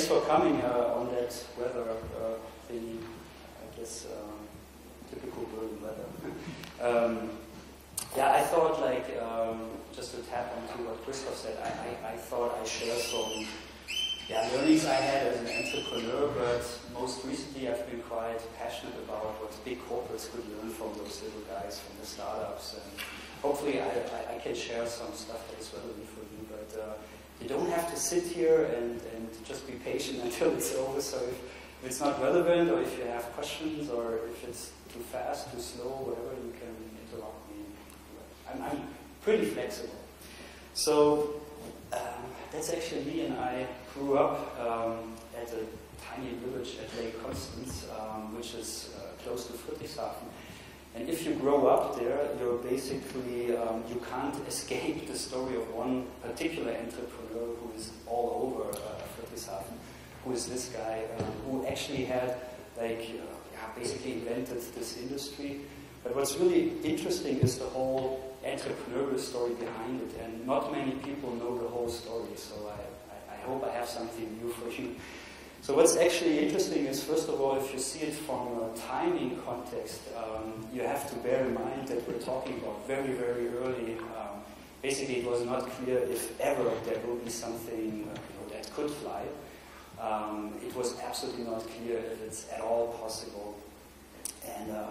thanks for coming uh, on that weather uh, thingy. I guess um, typical Berlin weather. um, yeah, I thought like um, just to tap onto what Christoph said. I, I, I thought I share some yeah, learnings I had as an entrepreneur, but most recently I've been quite passionate about what big corporates could learn from those little guys, from the startups, and hopefully I, I, I can share some stuff that is relevant for you. But uh, you don't have to sit here and, and just be patient until it's over. So if, if it's not relevant, or if you have questions, or if it's too fast, too slow, whatever, you can interrupt me. I'm, I'm pretty flexible. So um, that's actually me, and I grew up um, at a tiny village at Lake Constance, um, which is uh, close to Friedrichshafen. And if you grow up there, you're basically, um, you can't escape the story of one particular entrepreneur who is all over uh, Friedrichshafen, who is this guy, uh, who actually had, like, uh, yeah, basically invented this industry. But what's really interesting is the whole entrepreneurial story behind it, and not many people know the whole story, so I, I hope I have something new for you. So what's actually interesting is, first of all, if you see it from a timing context, um, you have to bear in mind that we're talking about very, very early. Um, basically, it was not clear if ever there will be something you know, that could fly. Um, it was absolutely not clear if it's at all possible. And uh,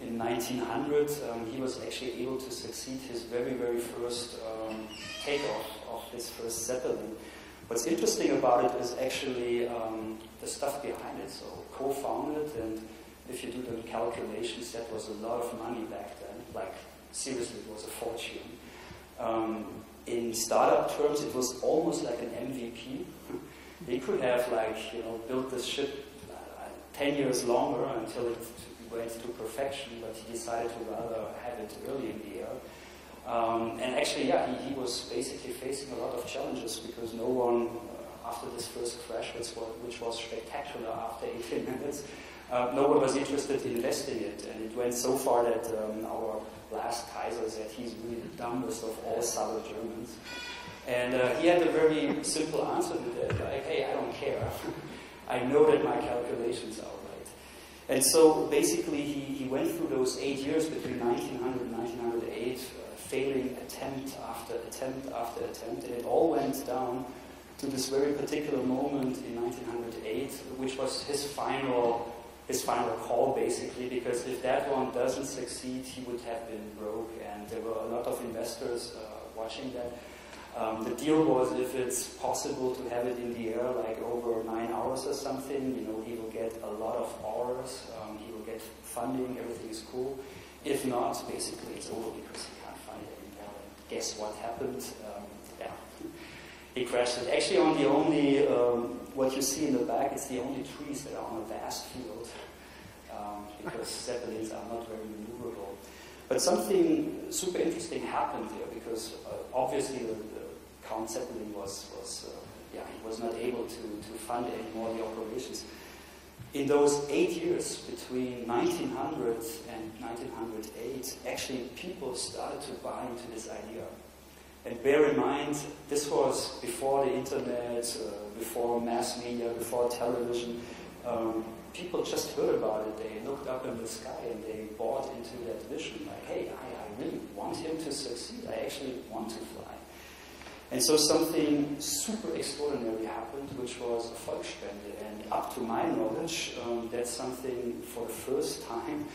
in 1900, um, he was actually able to succeed his very, very first um, takeoff of his first Zeppelin. What's interesting about it is actually um, the stuff behind it. So co-founded, and if you do the calculations, that was a lot of money back then. Like seriously, it was a fortune. Um, in startup terms, it was almost like an MVP. they could have like you know built this ship uh, ten years longer until it went to perfection, but he decided to rather have it early in the air. Um, and actually, yeah, he, he, was basically facing a lot of challenges because no one, uh, after this first crash, which was, which was spectacular after 18 minutes, uh, no one was interested in investing it. And it went so far that um, our last Kaiser said he's really the dumbest of all Southern Germans. And uh, he had a very simple answer to that, like, hey, I don't care. I know that my calculations are. And so basically he, he went through those eight years between 1900 and 1908, failing attempt after attempt after attempt, and it all went down to this very particular moment in 1908, which was his final his final call basically, because if that one doesn't succeed, he would have been broke, and there were a lot of investors uh, watching that. Um, the deal was if it's possible to have it in the air like over nine hours or something, you know, he will get a lot of hours, um, he will get funding, everything is cool. If not, basically it's over because he can't find it in there. Guess what happened? Um, yeah, he crashed it. Actually, on the only, um, what you see in the back is the only trees that are on a vast field, um, because zeppelins are not very maneuverable. But something super interesting happened there, because uh, obviously the, the, Count Zeppelin was, was uh, yeah, he was not able to, to fund anymore the operations. In those eight years between 1900 and 1908, actually people started to buy into this idea. And bear in mind, this was before the internet, uh, before mass media, before television. Um, people just heard about it. They looked up in the sky and they bought into that vision. Like, hey, I really want him to succeed. I actually want to fly. And so something super extraordinary happened, which was a Volksspende. And up to my knowledge, um, that's something for the first time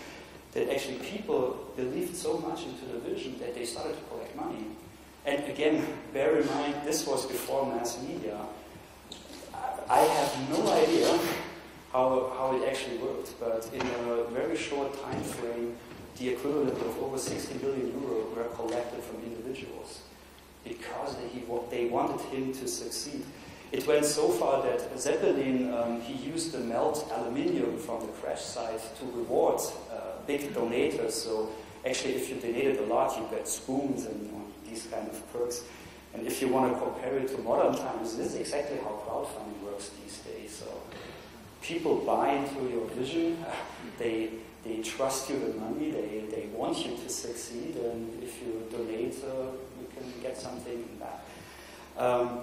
that actually people believed so much into the vision that they started to collect money. And again, bear in mind, this was before mass media. I have no idea how, how it actually worked, but in a very short time frame, the equivalent of over 60 billion euro were collected from individuals because they, they wanted him to succeed. It went so far that Zeppelin, um, he used the melt aluminium from the crash site to reward uh, big donators. So actually, if you donated a lot, you get spoons and you know, these kind of perks. And if you want to compare it to modern times, this is exactly how crowdfunding works these days. So people buy into your vision, they they trust you with money, they, they want you to succeed, and if you donate, uh, you can get something back. Um,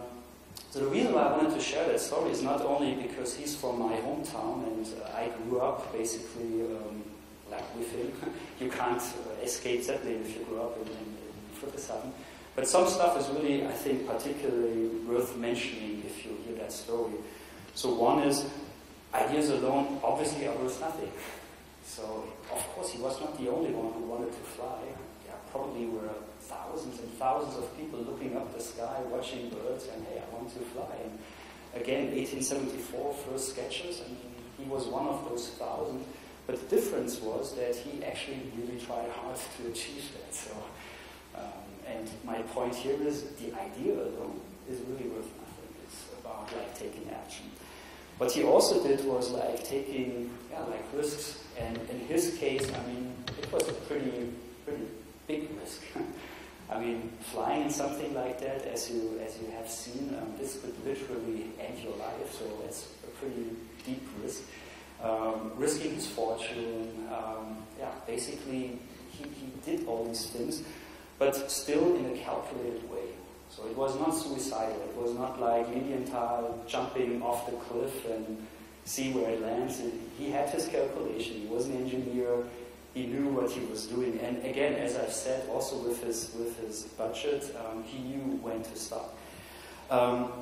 so the reason why I wanted to share that story is not only because he's from my hometown and uh, I grew up basically um, like with him. you can't uh, escape name if you grew up in, in, in Friedrichshafen. But some stuff is really, I think, particularly worth mentioning if you hear that story. So one is, ideas alone obviously are worth nothing. So, of course, he was not the only one who wanted to fly. There probably were thousands and thousands of people looking up the sky, watching birds, and hey, I want to fly. And again, 1874, first sketches, and he was one of those thousands. But the difference was that he actually really tried hard to achieve that. So, um, and my point here is the idea alone is really worth nothing. It's about like taking action. What he also did was like taking yeah, like risks, and in his case, I mean, it was a pretty pretty big risk. I mean, flying in something like that, as you as you have seen, um, this could literally end your life. So it's a pretty deep risk. Um, risking his fortune, um, yeah, basically he, he did all these things, but still in a calculated way. So it was not suicidal. It was not like Lilienthal jumping off the cliff and see where it lands. And He had his calculation. He was an engineer. He knew what he was doing. And again, as I've said, also with his, with his budget, um, he knew when to stop. Um,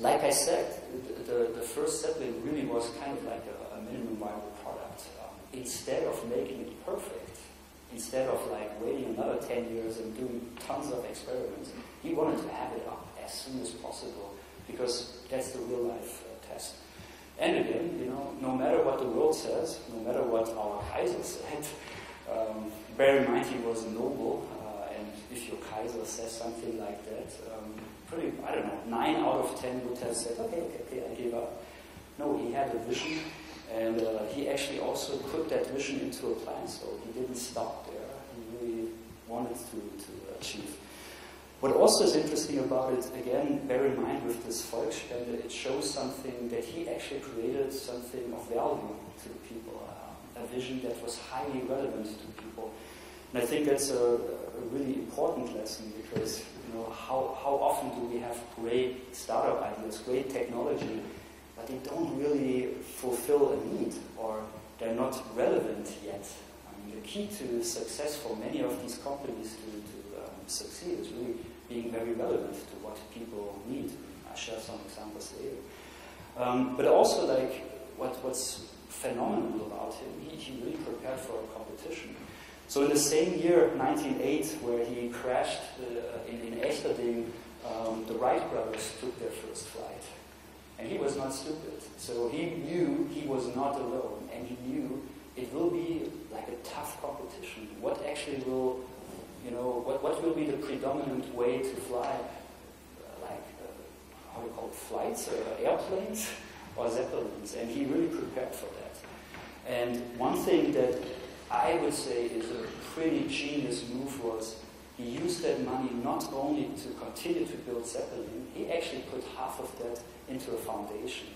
like I said, the, the first Zeppelin really was kind of like a, a minimum viable product. Um, instead of making it perfect, instead of like waiting another 10 years and doing tons of experiments, he wanted to have it up as soon as possible because that's the real life uh, test. And again, you know, no matter what the world says, no matter what our Kaiser said, um, bear in mind he was a noble, uh, and if your Kaiser says something like that, um, pretty, I don't know, nine out of ten would have said, okay, okay, okay, I give up. No, he had a vision, and uh, he actually also put that vision into a plan, so he didn't stop there. He really wanted to, to achieve. What also is interesting about it, again, bear in mind with this Volksspende, it shows something that he actually created something of value to people, uh, a vision that was highly relevant to people. And I think that's a, a really important lesson because, you know, how, how often do we have great startup ideas, great technology, but they don't really fulfill a need or they're not relevant yet. I the key to success for many of these companies to, to um, succeed is really being very relevant to what people need. I'll share some examples later. Um, but also, like, what, what's phenomenal about him, he, he really prepared for a competition. So in the same year, 1908, where he crashed uh, in, in Echterdingen, um, the Wright brothers took their first flight. And he was not stupid. So he knew he was not alone, and he knew it will be like a tough competition. What actually will you know, what, what will be the predominant way to fly, uh, like, uh, how do you call it, flights, uh, airplanes, or zeppelins? And he really prepared for that. And one thing that I would say is a pretty genius move was he used that money not only to continue to build Zeppelin, he actually put half of that into a foundation.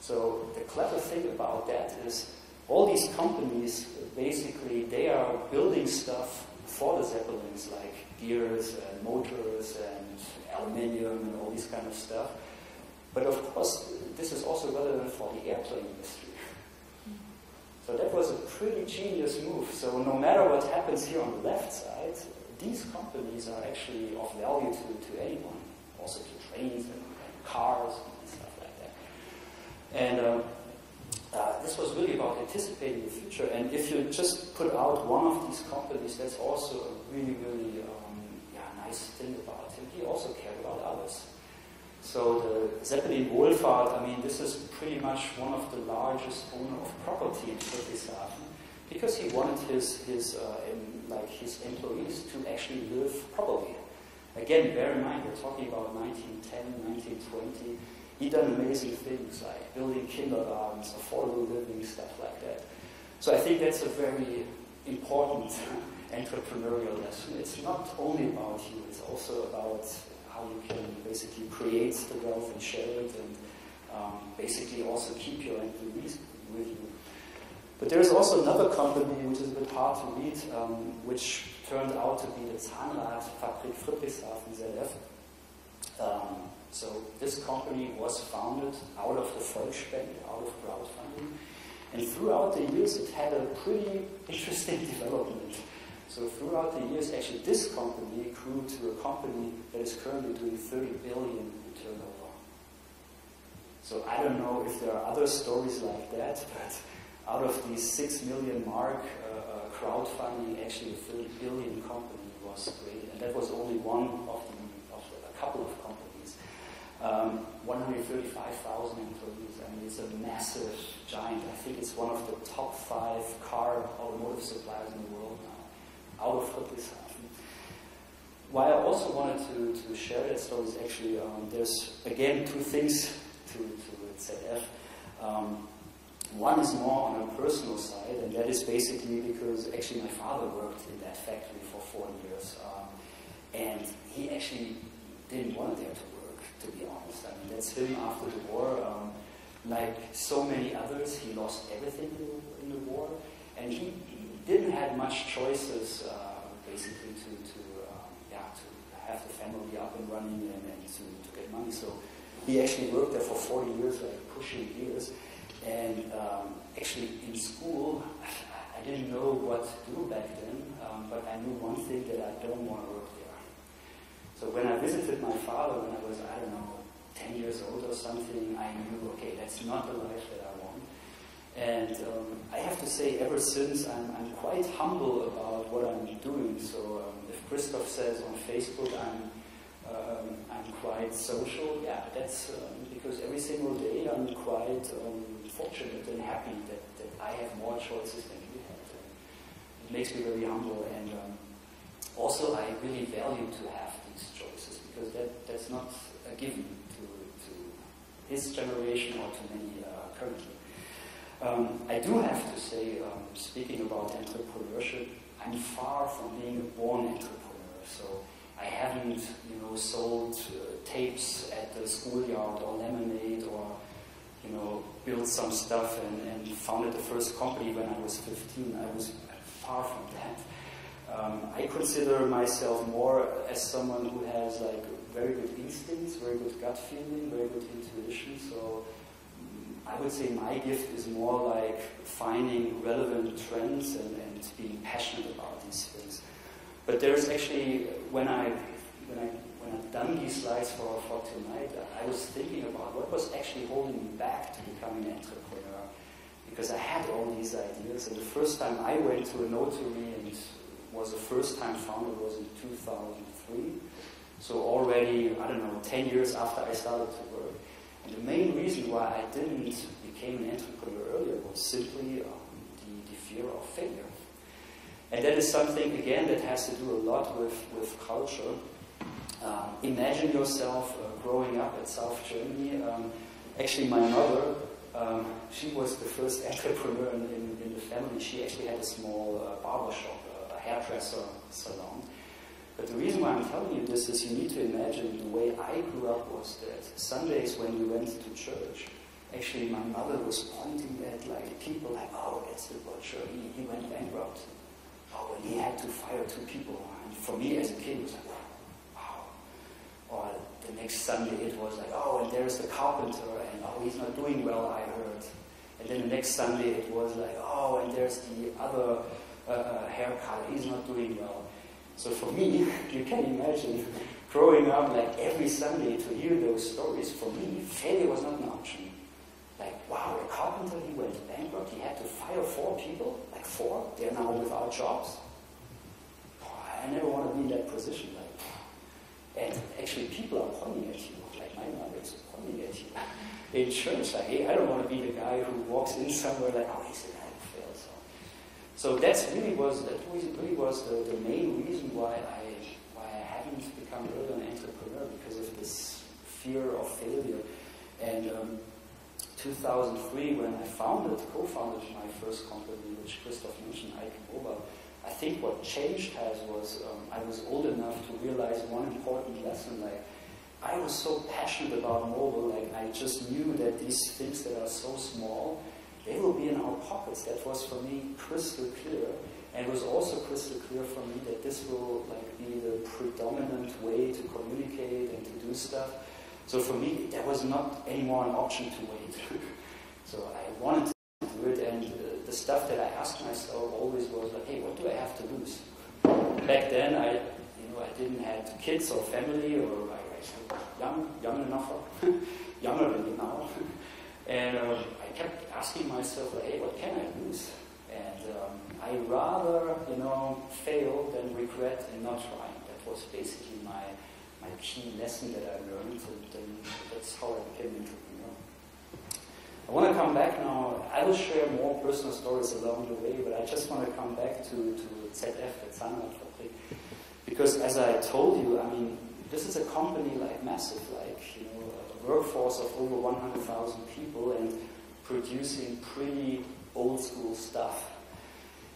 So the clever thing about that is all these companies, basically, they are building stuff for the Zeppelins, like gears and motors and aluminium and all this kind of stuff. But of course, this is also relevant for the airplane industry. So that was a pretty genius move. So no matter what happens here on the left side, these companies are actually of value to, to anyone, also to trains and, cars and stuff like that. And um, uh, this was really about anticipating the future. And if you just put out one of these companies, that's also a really, really um, yeah, nice thing about him. He also cared about others. So the Zeppelin Wohlfahrt, I mean, this is pretty much one of the largest owner of property in Friedrichshafen because he wanted his, his, uh, in, like his employees to actually live properly. Again, bear in mind, we're talking about 1910, 1920 he done amazing things like building kindergartens, affordable living, stuff like that. So I think that's a very important entrepreneurial lesson. It's not only about you, it's also about how you can basically create the wealth and share it and um, basically also keep your employees with you. But there's also another company which is a bit hard to read, um, which turned out to be the Zahnradfabrik Friedrichshafen ZF. Um, So this company was founded out of the Volksspende, out of crowdfunding. And throughout the years, it had a pretty interesting development. So throughout the years, actually, this company grew to a company that is currently doing 30 billion in turnover. So I don't know if there are other stories like that, but out of these 6 million mark uh, uh, crowdfunding, actually a 30 billion company was created. And that was only one of, the, of a couple of. Um, 135,000 employees. I mean, it's a massive giant. I think it's one of the top five car automotive suppliers in the world now, out of Friedrichshafen. Why I also wanted to, to share that story is actually um, there's again two things to, to ZF. Um, one is more on a personal side, and that is basically because actually my father worked in that factory for four years, um, and he actually didn't want there to work, to be honest. I mean, that's him after the war. Um, like so many others, he lost everything in the, war, and he, he, didn't have much choices, uh, basically, to, to um, yeah, to have the family up and running and, and to, to get money. So he actually worked there for 40 years, like pushing years. And um, actually, in school, I didn't know what to do back then, um, but I knew one thing that I don't want to work. So when I visited my father when I was, I don't know, 10 years old or something, I knew, okay, that's not the life that I want. And um, I have to say, ever since, I'm, I'm, quite humble about what I'm doing. So um, if Christoph says on Facebook I'm um, I'm quite social. Yeah, that's um, because every single day I'm quite um, fortunate and happy that, that I have more choices than you have. It makes me very humble, and um, also I really value to have these choices because that, that's not a given to, to his generation or to many uh, currently. Um, I do have to say, um, speaking about entrepreneurship, I'm far from being a born entrepreneur. So I haven't, you know, sold uh, tapes at the schoolyard or lemonade or, you know, built some stuff and, and founded the first company when I was 15. I was far from that. Um, I consider myself more as someone who has like very good instincts, very good gut feeling, very good intuition. So mm, I would say my gift is more like finding relevant trends and, and being passionate about these things. But there's actually, when I, when I when I've done these slides for, for tonight, I was thinking about what was actually holding me back to becoming an entrepreneur. Because I had all these ideas, and the first time I went to a notary and was the first time founder was in 2003. So already, I don't know, 10 years after I started to work. And the main reason why I didn't became an entrepreneur earlier was simply um, the, the fear of failure. And that is something, again, that has to do a lot with, with culture. Um, imagine yourself uh, growing up in South Germany. Um, actually, my mother, um, she was the first entrepreneur in, in, in, the family. She actually had a small uh, barber shop, hairdresser salon. But the reason why I'm telling you this is you need to imagine the way I grew up was that Sundays when we went to church, actually my mother was pointing at like people like, oh, that's the butcher, he, he went bankrupt oh, and he had to fire two people. And for me as a kid, it was like, wow. Or the next Sunday, it was like, oh, and there's the carpenter, and oh, he's not doing well, I heard. And then the next Sunday, it was like, oh, and there's the other uh, haircut, he's not doing well. So for me, you can imagine growing up like every Sunday to hear those stories, for me, failure was not an option. Like, wow, a carpenter, he went bankrupt, he had to fire four people, like four, they're now without jobs. I never want to be in that position. Like, and actually, people are pointing at you, like my mother is pointing at you in church. Like, hey, I don't want to be the guy who walks in somewhere like, oh, he's the guy who failed. So, so that's really was that really was the, the main reason why I why I haven't become really an entrepreneur because of this fear of failure. And um, 2003, when I founded, co-founded my first company, which Christoph mentioned, Ike Mobile, I think what changed has was um, I was old enough to realize one important lesson. Like I was so passionate about mobile, like I just knew that these things that are so small, they will be in our pockets. That was for me crystal clear, and it was also crystal clear for me that this will like be the predominant way to communicate and to do stuff. So for me, there was not anymore an option to wait. so I wanted to do it, and uh, the stuff that I asked myself always was like, hey, what do I have to lose? Back then, I, you know, I didn't have kids or family, or I, I was young, young enough, younger than now, and uh, I kept asking myself, hey, what can I lose? And um, I rather, you know, fail than regret and not trying. That was basically my my key lesson that I learned, and, and that's how I became an entrepreneur. I want to come back now. I will share more personal stories along the way, but I just want to come back to, to ZF, at Zahnradfabrik. Because as I told you, I mean, this is a company like massive, like, you know, workforce of over 100,000 people and producing pretty old school stuff.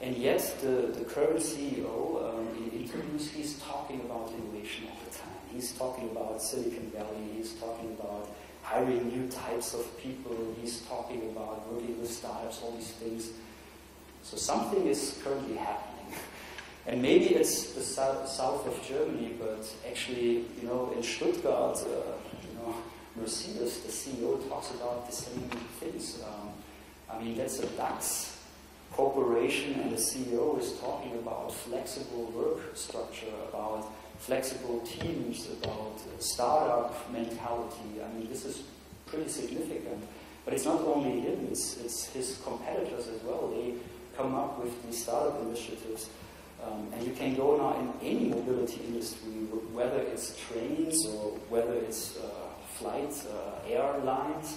And yet, the, the current CEO um, in interviews, he's talking about innovation all the time. He's talking about Silicon Valley, he's talking about hiring new types of people, he's talking about working with startups, all these things. So something is currently happening. And maybe it's the south, of Germany, but actually, you know, in Stuttgart, uh, Mercedes, the CEO, talks about the same things. Um, I mean, that's a DAX corporation, and the CEO is talking about flexible work structure, about flexible teams, about startup mentality. I mean, this is pretty significant. But it's not only him, it's, it's his competitors as well. They come up with these startup initiatives. Um, and you can go now in any mobility industry, whether it's trains or whether it's uh, uh, airlines,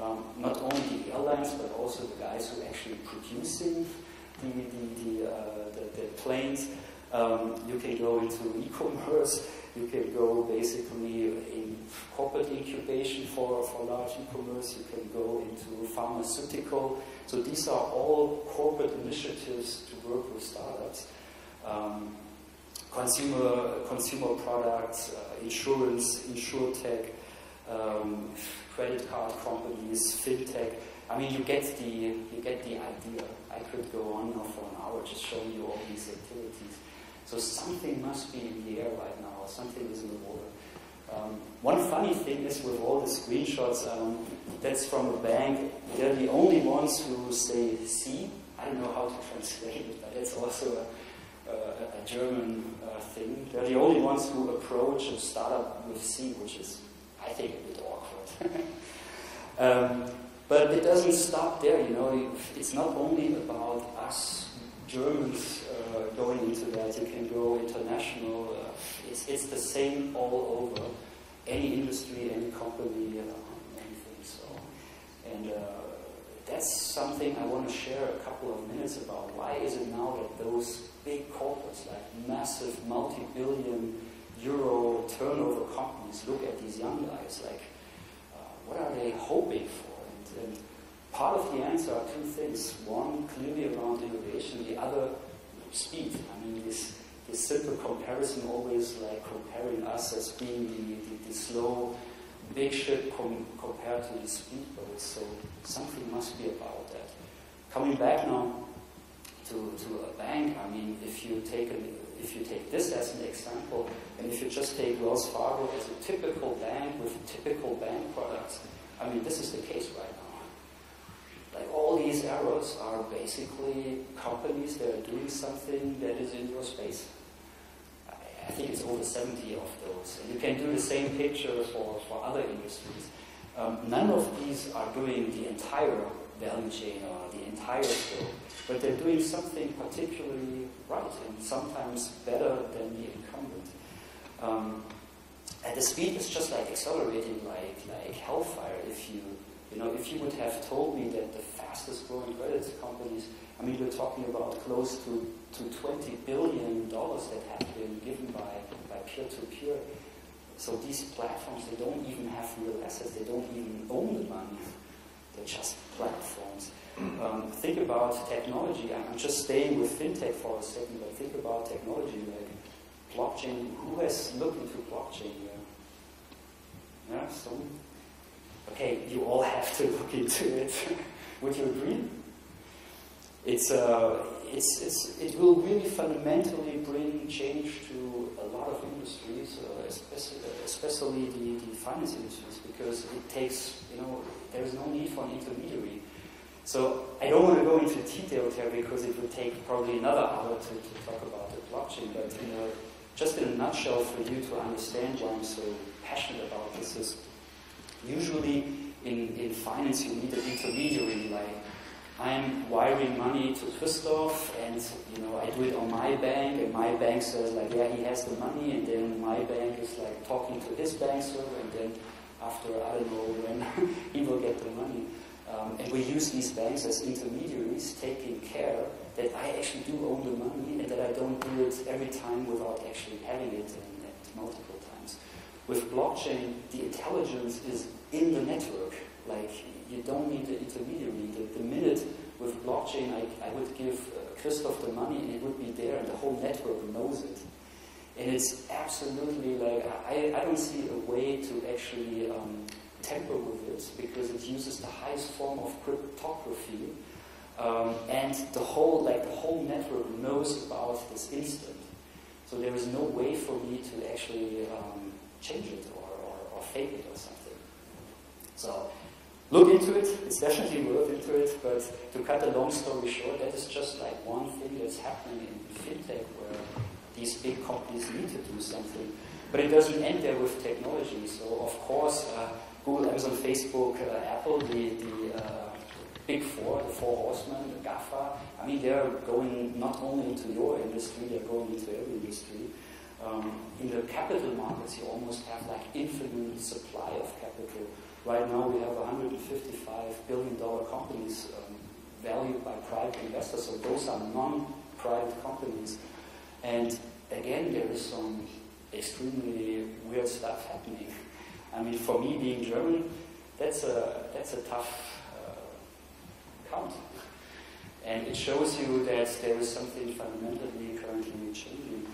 um, not only the airlines, but also the guys who actually producing the, the, the, uh, the, the planes. Um, you can go into e-commerce, you can go basically in corporate incubation for, for large e-commerce, you can go into pharmaceutical. So these are all corporate initiatives to work with startups. Um, consumer, consumer products, uh, insurance, insurtech, um, credit card companies, fintech. I mean, you get the you get the idea. I could go on for an hour just showing you all these activities. So something must be in the air right now, or something is in the water. Um, one funny thing is with all the screenshots, um, that's from a bank. They're the only ones who say Sie. I don't know how to translate it, but it's also a, a, a German uh, thing. They're the only ones who approach a startup with Sie, which is, I think, a bit awkward. um, but it doesn't stop there, you know. It's not only about us Germans uh, going into that, you can go international. Uh, it's, it's the same all over. Any industry, any company, uh, anything. So, and uh, that's something I want to share a couple of minutes about. Why is it now that those big corporates, like massive multi-billion euro turnover companies, look at these young guys like, uh, what are they hoping for? And, and part of the answer are two things. One, clearly around innovation. The other, speed. I mean, this, this simple comparison always like comparing us as being the, the, the slow, big ship com compared to the speedboat. So something must be about that. Coming back now to, to a bank, I mean, if you take if you take this as an example, and if you just take Wells Fargo as a typical bank with typical bank products, I mean, this is the case right now. Like all these arrows are basically companies that are doing something that is in your space. I, think it's over 70 of those. And you can do the same picture for, for other industries. Um, none of these are doing the entire value chain or the entire scope, but they're doing something particularly right and sometimes better than the incumbent. Um, and the speed is just like accelerating like, like hellfire if you you know, if you would have told me that the fastest growing credit companies, I mean, we're talking about close to, to $20 billion that have been given by, by peer-to-peer. So these platforms, they don't even have real assets. They don't even own the money. They're just platforms. Um, think about technology. I'm just staying with fintech for a second, but think about technology like blockchain. Who has looked into blockchain here? Yeah, some okay, you all have to look into it. Would you agree? It's, uh, it's, it's, it will really fundamentally bring change to a lot of industries, uh, especially, especially the, the finance industries, because it takes, you know, there is no need for an intermediary. So I don't want to go into detail here because it would take probably another hour to, to talk about the blockchain, but you know, just in a nutshell for you to understand why I'm so passionate about this is usually in, in finance you need an intermediary like I'm wiring money to Christoph and you know I do it on my bank and my bank says like yeah he has the money and then my bank is like talking to his bank server and then after I don't know when he will get the money. Um, and we use these banks as intermediaries taking care that I actually do own the money and that I don't do it every time without actually having it and, multiple times. With blockchain, the intelligence is in the network. Like, you don't need the intermediary. The, the minute with blockchain, I, I would give uh, Christoph the money and it would be there and the whole network knows it. And it's absolutely like, I, I don't see a way to actually um, tamper with it because it uses the highest form of cryptography um, and the whole, like the whole network knows about this instant. So there is no way for me to actually um, change it or, or, or, fake it or something. So look into it. It's definitely worth into it. But to cut a long story short, that is just like one thing that's happening in fintech where these big companies need to do something. But it doesn't end there with technology. So of course, uh, Google, Amazon, Facebook, uh, Apple, the, the uh, big four, the four horsemen, the GAFA, I mean, they're going not only into your industry, they're going into every industry. Um, in the capital markets, you almost have like infinite supply of capital. Right now, we have 155 billion dollar companies um, valued by private investors, so those are non-private companies. And again, there is some extremely weird stuff happening. I mean, for me being German, that's a that's a tough count. And it shows you that there is something fundamentally currently changing.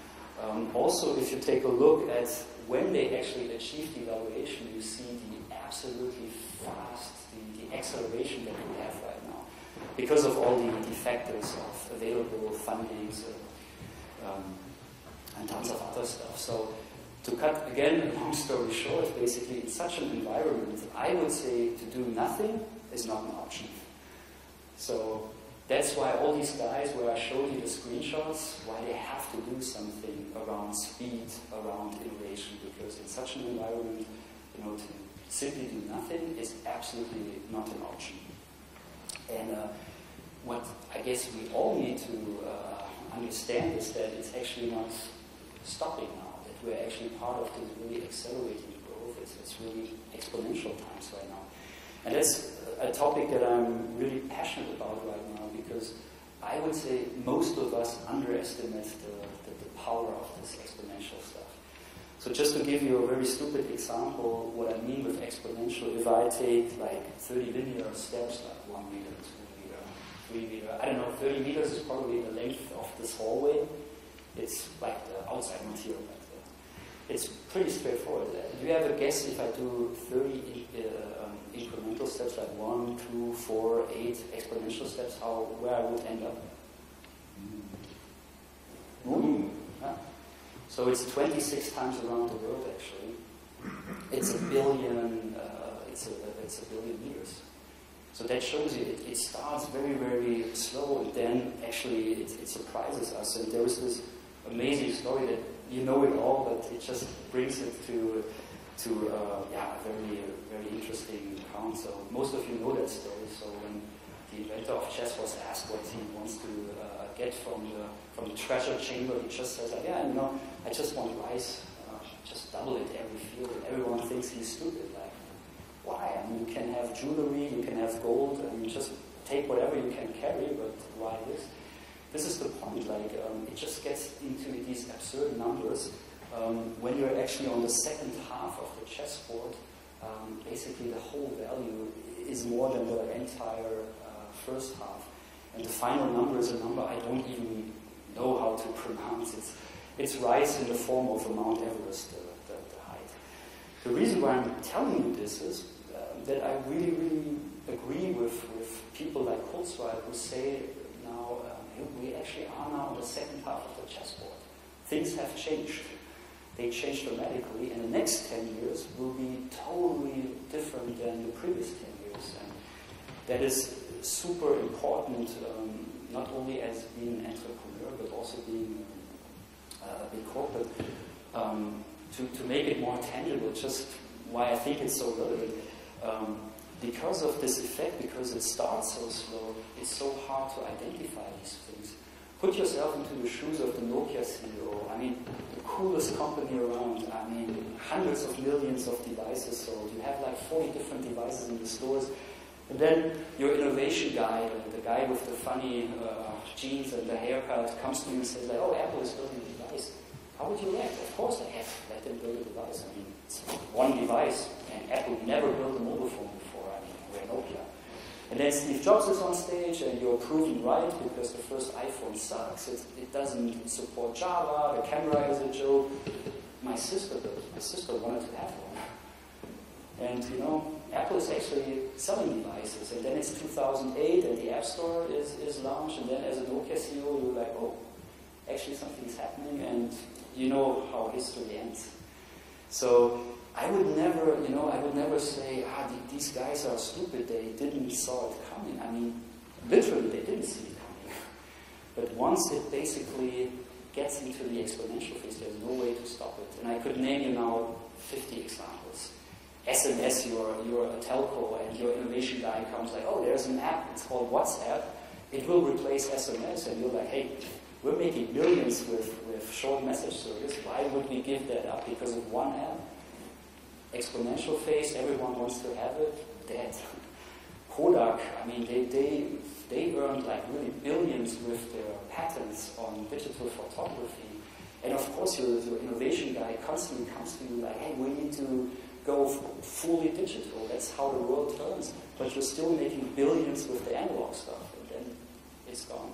Um, also, if you take a look at when they actually achieve the evaluation, you see the absolutely fast, the, the acceleration that we have right now. Because of all the, the factors of available fundings uh, um, and tons of other stuff. So to cut again a long story short, basically in such an environment, I would say to do nothing is not an option. So that's why all these guys, where I showed you the screenshots, why they have to do something around speed, around innovation, because in such an environment, you know, to simply do nothing is absolutely not an option. And uh, what I guess we all need to uh, understand is that it's actually not stopping now, we're actually part of this really accelerating growth. It's, it's really exponential times right now. And that's a topic that I'm really passionate about right now because I would say most of us underestimate the, the, the power of this exponential stuff. So just to give you a very stupid example, what I mean with exponential, if I take like 30 linear steps, like 1 meter, 2 meter, 3 meter, I don't know, 30 meters is probably the length of this hallway. It's like the outside material. It's pretty straightforward. Do you have a guess if I do 30 uh, incremental steps like one, two, four, eight exponential steps, how where I would end up. Moon. Yeah. So it's 26 times around the world actually. It's a billion. Uh, it's a it's a billion years. So that shows you it, it starts very very slow and then actually it, it surprises us. And there is this amazing story that you know it all, but it just brings it to to uh, yeah, a very, very interesting account. So most of you know that story. So when the inventor of chess was asked what he wants to uh, get from the from the treasure chamber, he just says, yeah, you know, I just want rice, uh, just double it every field, everyone thinks he's stupid. Like, why? I mean, you can have jewelry, you can have gold, and you just take whatever you can carry, but why this? This is the point. Like, um, it just gets into these absurd numbers um, when you're actually on the second half of the chessboard, um, basically the whole value is more than the entire uh, first half. And the final number is a number I don't even know how to pronounce. It's, it's rise in the form of the Mount Everest, the, the, the height. The reason why I'm telling you this is uh, that I really, really agree with, with people like Kurzweil who say we actually are now on the second half of the chessboard things have changed. They changed dramatically, and the next 10 years will be totally different than the previous 10 years. And that is super important, um, not only as being an entrepreneur, but also being uh, a big corporate, um, to, to make it more tangible, just why I think it's so relevant. Um, because of this effect, because it starts so slow, it's so hard to identify these things. Put yourself into the shoes of the Nokia CEO. I mean, the coolest company around. I mean, hundreds of millions of devices sold. You have like 40 different devices in the stores. And then your innovation guy, the guy with the funny uh, jeans and the haircut, comes to you and says, like, oh, Apple is building a device. How would you react? Of course I have. Let them build a device. I mean, it's one device. And Apple never built a mobile phone before. I mean, we're Nokia. And then Steve Jobs is on stage, and you're proven right because the first iPhone sucks. It, it doesn't support Java. The camera is a joke. My sister. My sister wanted to have one. And you know, Apple is actually selling devices. And then it's 2008, and the App Store is, is launched. And then as a Nokia CEO, you're like, oh, actually something's happening, and you know how history ends. So I would never, you know, I would never say, ah, these guys are stupid. They didn't saw it coming. I mean, literally, they didn't see it coming. But once it basically gets into the exponential phase, there's no way to stop it. And I could name you now 50 examples. SMS, you're, you're a telco, and your innovation guy comes like, oh, there's an app, it's called WhatsApp. It will replace SMS. And you're like, hey, we're making millions with, with short message service. Why would we give that up because of one app? Exponential phase, everyone wants to have it, dead. Kodak, I mean, they, they, they earned like really billions with their patents on digital photography. And of course, your, your innovation guy constantly comes to you like, hey, we need to go fully digital. That's how the world turns. But you're still making billions with the analog stuff, and then it's gone.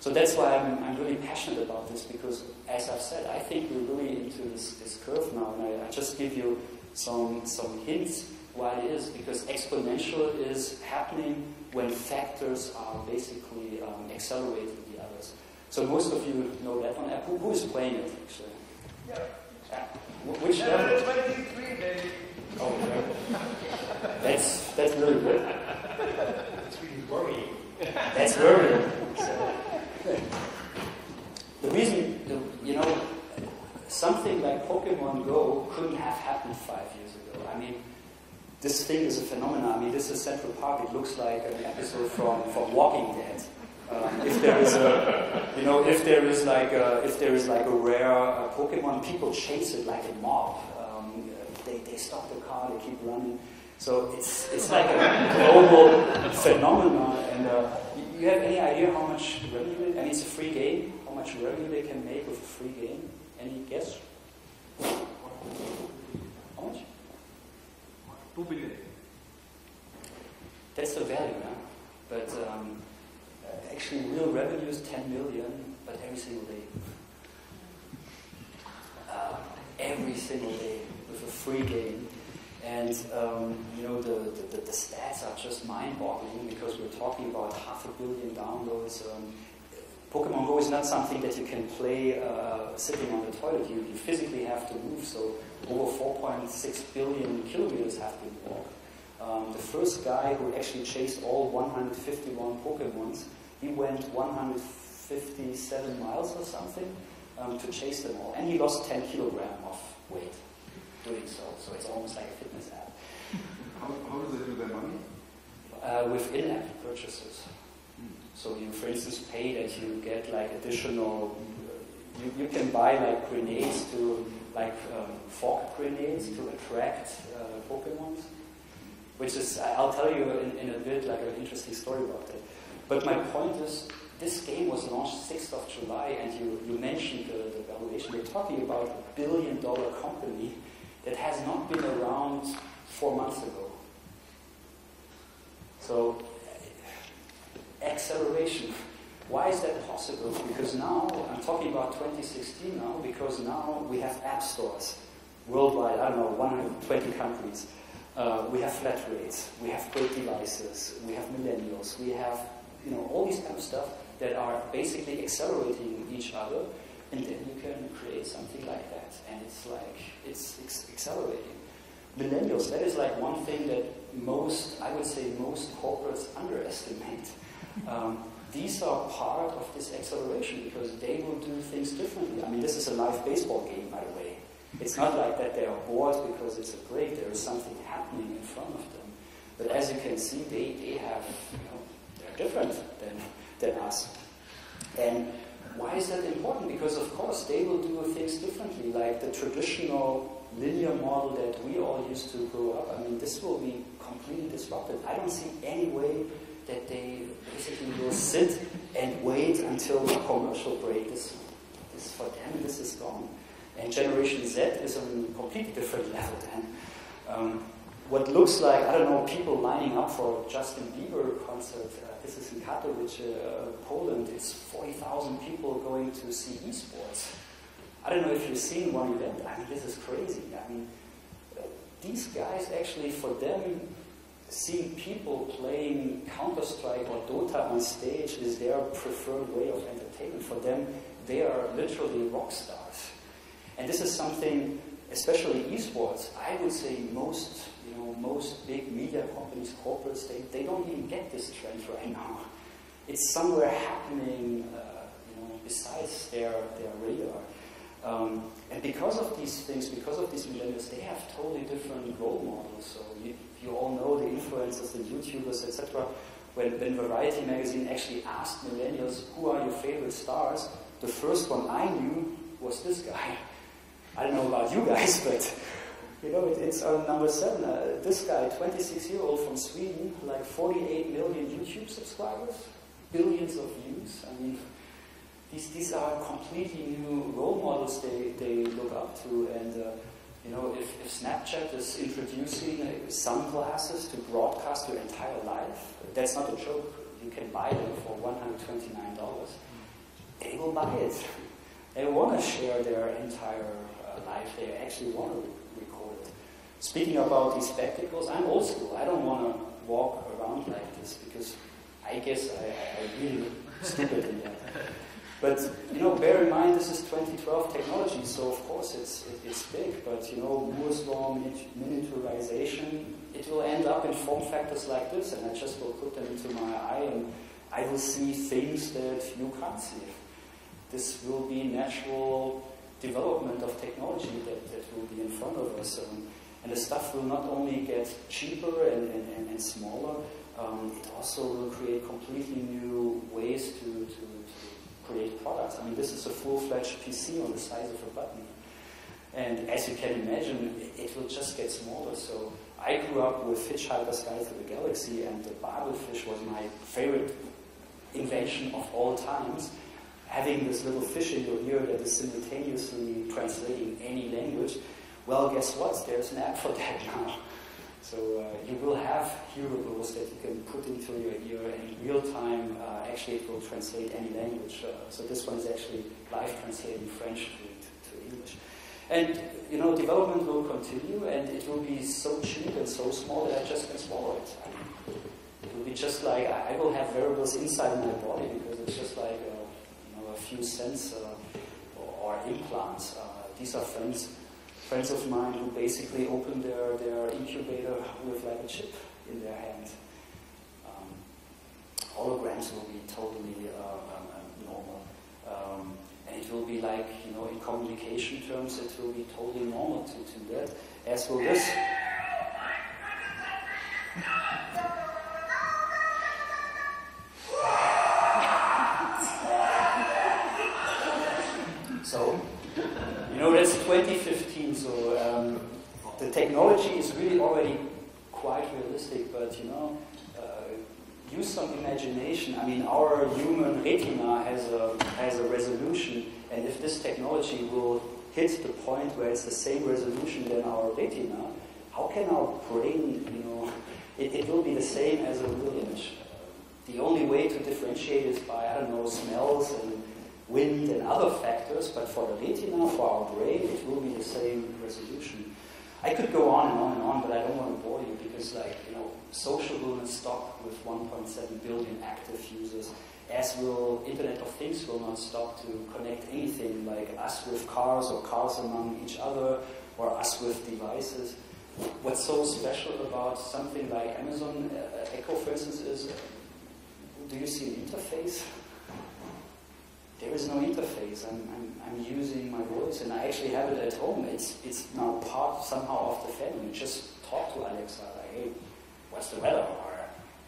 So that's why I'm, I'm really passionate about this because, as I've said, I think we're really into this, this curve now. And I, I just give you some, some hints why it is, because exponential is happening when factors are basically um, accelerating the others. So most of you know that one. Who, who is playing it, actually? Yeah. Uh, which level? 23, baby. Oh, okay. That's, that's really good. That's really worrying. That's worrying. So, the reason, the, you know, something like Pokemon Go couldn't have happened five years ago. I mean, this thing is a phenomenon. I mean, this is Central Park. It looks like an episode from, from Walking Dead. Um, if there is a, you know, if there is like a, if there is like a rare uh, Pokemon, people chase it like a mob. Um, they, they stop the car, they keep running. So it's it's like a global phenomenon. And uh, you have any idea how much revenue? I mean, it's a free game. How much revenue they can make with a free game? Any guess? How much? Two billion. That's the value, huh? But um, actually, real revenue is 10 million, but every single day. Uh, every single day with a free game. And um, you know the, the, the, stats are just mind-boggling because we're talking about half a billion downloads. Um, Pokemon Go is not something that you can play uh, sitting on the toilet. You, you physically have to move, so over 4.6 billion kilometers have been walked. Um, the first guy who actually chased all 151 Pokemons, he went 157 miles or something um, to chase them all. And he lost 10 kilograms of weight doing so. So it's almost like a fitness app. How, how do they do their money? Uh, with in-app purchases. So you, for instance, pay that you get like additional. You, you can buy like grenades to like um, fog grenades to attract uh, Pokemon, which is I'll tell you in, in a bit like an interesting story about that. But my point is, this game was launched 6th of July, and you, you mentioned the, the valuation. We're talking about a billion dollar company that has not been around four months ago. So acceleration. Why is that possible? Because now, I'm talking about 2016 now, because now we have app stores worldwide, I don't know, 120 countries. Uh, we have flat rates, we have great devices, we have millennials, we have you know all these kind of stuff that are basically accelerating each other, and then you can create something like that, and it's like, it's, it's accelerating. Millennials, that is like one thing that most, I would say most corporates underestimate. Um, these are part of this acceleration because they will do things differently. I mean, this is a live baseball game, by the way. It's not like that they are bored because it's a break. There is something happening in front of them. But as you can see, they, they have, you know, they're different than, than us. And why is that important? Because of course they will do things differently, like the traditional linear model that we all used to grow up. I mean, this will be completely disrupted. I don't see any way that they basically will sit and wait until the commercial break. This, this for them, this is gone. And Generation Z is on a completely different level then. Um, what looks like, I don't know, people lining up for Justin Bieber concert. Uh, this is in Katowice, uh, Poland. It's 40,000 people going to see esports. I don't know if you've seen one event. I mean, this is crazy. I mean, uh, these guys actually, for them, seeing people playing Counter Strike or Dota on stage is their preferred way of entertainment. For them, they are literally rock stars. And this is something, especially esports, I would say most, you know, most big media companies, corporates, they, they don't even get this trend right now. It's somewhere happening, uh, you know, besides their, their radar. Um, and because of these things, because of these millennials, they have totally different role models. So you, you all know the influencers, the YouTubers, etc. When, when Variety magazine actually asked millennials, who are your favorite stars, the first one I knew was this guy. I don't know about you guys, but you know, it, it's on number seven. Uh, this guy, 26 year old from Sweden, like 48 million YouTube subscribers, billions of views. I mean, these, these are completely new role models they, they look up to. And, uh, you know, if, if Snapchat is introducing uh, sunglasses to broadcast your entire life, that's not a joke. You can buy them for $129. They will buy it. They want to share their entire uh, life. They actually want to record it. Speaking about these spectacles, I'm old school. I don't want to walk around like this because I guess I, I really stupid in that. But you know, bear in mind this is 2012 technology, so of course it's it, it's big. But you know, Moore's law, miniaturization, it will end up in form factors like this, and I just will put them into my eye, and I will see things that you can't see. This will be natural development of technology that, that will be in front of us. Um, and the stuff will not only get cheaper and, and, and smaller, um, it also will create completely new ways to, to create products. I mean, this is a full-fledged PC on the size of a button. And as you can imagine, it will just get smaller. So I grew up with Hitchhiker's Guide to the Galaxy, and the Babelfish was my favorite invention of all times. Having this little fish in your ear that is simultaneously translating any language. Well, guess what? There's an app for that now. So uh, you will have hearables that you can put into your ear and in real time, uh, actually it will translate any language. Uh, so this one is actually live translating French to, to, to, English. And, you know, development will continue and it will be so cheap and so small that I just can swallow it. I mean, it will be just like, I will have wearables inside my body because it's just like, uh, you know, a few cents uh, or, implants. Uh, these are friends friends of mine who basically opened their, their incubator with like a chip in their hand. Um, holograms will be totally uh, um, um, normal. Um, and it will be like, you know, in communication terms, it will be totally normal to do that, as will this. Know, that's 2015, so um, the technology is really already quite realistic, but you know, uh, use some imagination. I mean, our human retina has a, has a resolution, and if this technology will hit the point where it's the same resolution than our retina, how can our brain, you know, it, it will be the same as a real image. The only way to differentiate is by, I don't know, smells and wind and other factors, but for the retina, for our brain, it will be the same resolution. I could go on and on and on, but I don't want to bore you because, like, you know, social will not stop with 1.7 billion active users. as will Internet of Things will not stop to connect anything like us with cars or cars among each other or us with devices. What's so special about something like Amazon uh, Echo, for instance, is do you see an interface? There is no interface. I'm, I'm, I'm using my voice and I actually have it at home. It's, it's now part somehow of the family. Just talk to Alexa, like, hey, what's the weather? Or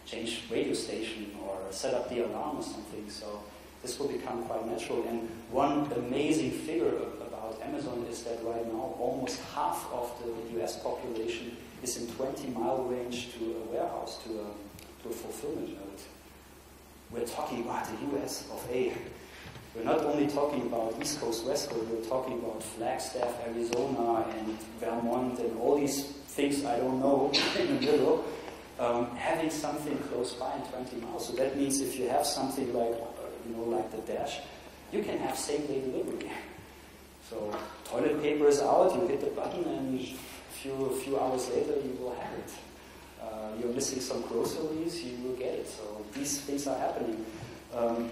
change radio station or set up the alarm or something. So this will become quite natural. And one amazing figure about Amazon is that right now almost half of the US population is in 20 mile range to a warehouse, to a, to a fulfillment node. We're talking about the US of A. We're not only talking about East Coast, West Coast, we're talking about Flagstaff, Arizona, and Vermont, and all these things I don't know in the middle um, having something close by in 20 miles. So that means if you have something like, uh, you know, like the Dash, you can have same-day delivery. So toilet paper is out, you hit the button, and a few, a few hours later you will have it. Uh, you're missing some groceries, you will get it. So these things are happening. Um,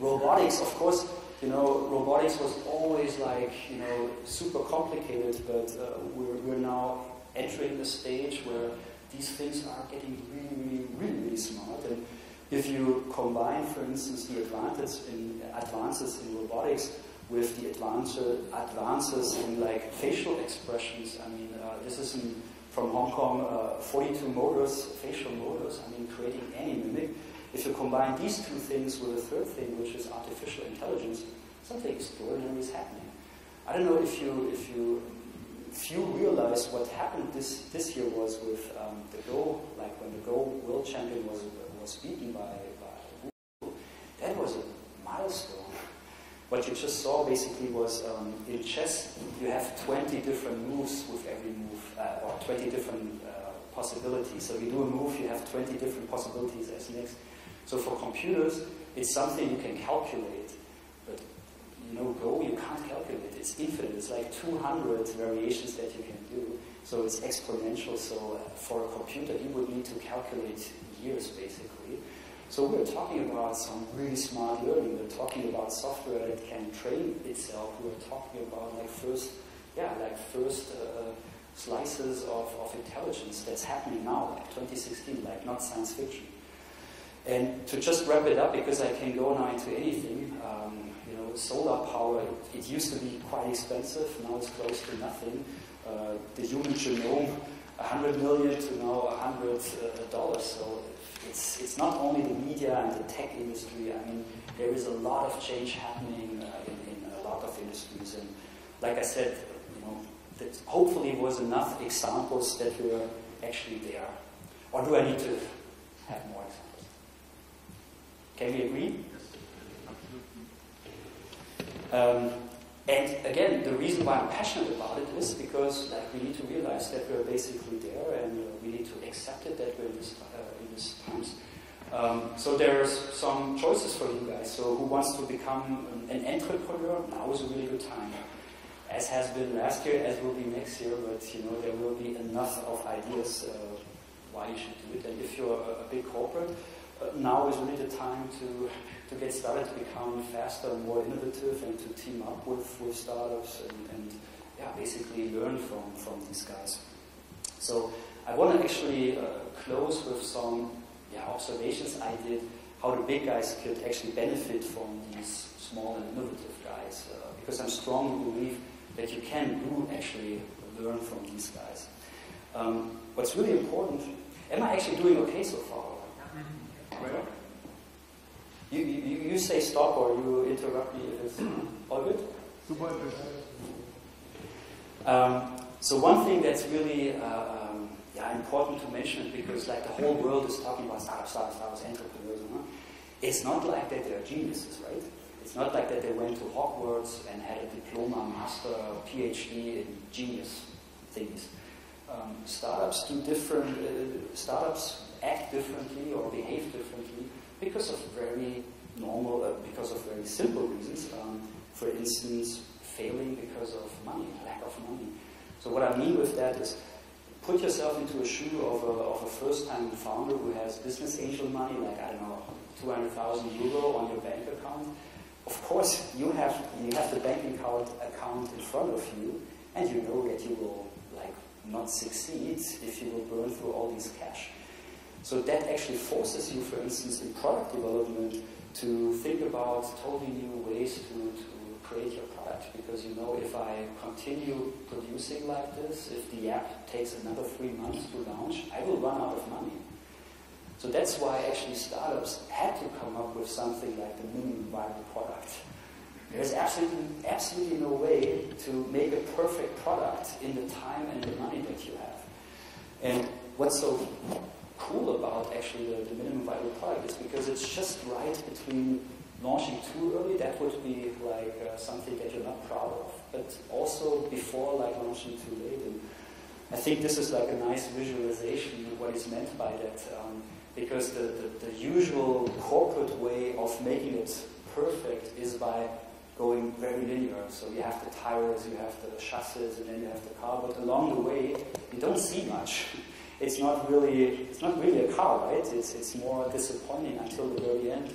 robotics, of course, you know, robotics was always like, you know, super complicated, but uh, we're, we're now entering the stage where these things are getting really, really, really smart. And if you combine, for instance, the advances in, advances in robotics with the advances in like facial expressions, I mean, uh, this is in, from Hong Kong, uh, 42 motors, facial motors, I mean, creating any mimic. If you combine these two things with a third thing, which is artificial intelligence, something extraordinary is happening. I don't know if you, if you few realize what happened this, this year was with um, the Go, like when the Go world champion was, was beaten by, by Wu, that was a milestone. What you just saw basically was um, in chess, you have 20 different moves with every move, uh, or 20 different uh, possibilities. So you do a move, you have 20 different possibilities as next. So for computers, it's something you can calculate you know, Go, you can't calculate. It's infinite. It's like 200 variations that you can do. So it's exponential. So uh, for a computer, you would need to calculate years, basically. So we're talking about some really smart learning. We're talking about software that can train itself. We're talking about like first, yeah, like first uh, slices of, of intelligence that's happening now, like 2016, like not science fiction. And to just wrap it up, because I can go now into anything, um, you know, solar power, it, it, used to be quite expensive, now it's close to nothing. Uh, the human genome, 100 million to now 100 uh, dollars. So it's, it's not only the media and the tech industry. I mean, there is a lot of change happening uh, in, in, a lot of industries. And like I said, you know, that hopefully was enough examples that were actually there. Or do I need to? Can we agree? Um, and again, the reason why I'm passionate about it is because like, we need to realize that we're basically there and uh, we need to accept it that we're in this, uh, in this times. Um, so there's some choices for you guys. So who wants to become an, an entrepreneur? Now is a really good time. As has been last year, as will be next year, but you know there will be enough of ideas uh, why you should do it. And if you're a, a big corporate, now is really the time to to get started to become faster and more innovative and to team up with, with startups and, and yeah, basically learn from, from these guys. So I want to actually uh, close with some yeah, observations I did how the big guys could actually benefit from these small and innovative guys uh, because I'm strongly believe that you can do actually learn from these guys. Um, what's really important, am I actually doing okay so far? Well, you, you, you say stop or you interrupt me if it's all good? Super. Um, so one thing that's really uh, um, yeah, important to mention because like the whole world is talking about startups, startups, startups, entrepreneurs. Huh? It's not like that they're geniuses, right? It's not like that they went to Hogwarts and had a diploma, master, PhD in genius things. Um, startups do different. Uh, startups act differently or behave differently because of very normal, uh, because of very simple reasons. Um, for instance, failing because of money, lack of money. So what I mean with that is, put yourself into a shoe of a, of a first-time founder who has business angel money, like I don't know, 200,000 euro on your bank account. Of course, you have you have the bank account account in front of you, and you know that you will like not succeed if you will burn through all this cash. So that actually forces you, for instance, in product development, to think about totally new ways to, to create your product because you know if I continue producing like this, if the app takes another three months to launch, I will run out of money. So that's why actually startups had to come up with something like the minimum viable product. There's absolutely, absolutely no way to make a perfect product in the time and the money that you have. And what's so cool about actually the, the minimum viable product is because it's just right between launching too early, that would be like uh, something that you're not proud of. But also before like launching too late. And I think this is like a nice visualization of what is meant by that. Um, because the, the, the, usual corporate way of making it perfect is by going very linear. So you have the tires, you have the chassis, and then you have the car. But along the way, you don't see much. It's not really, it's not really a car, right? It's, it's more disappointing until the very end.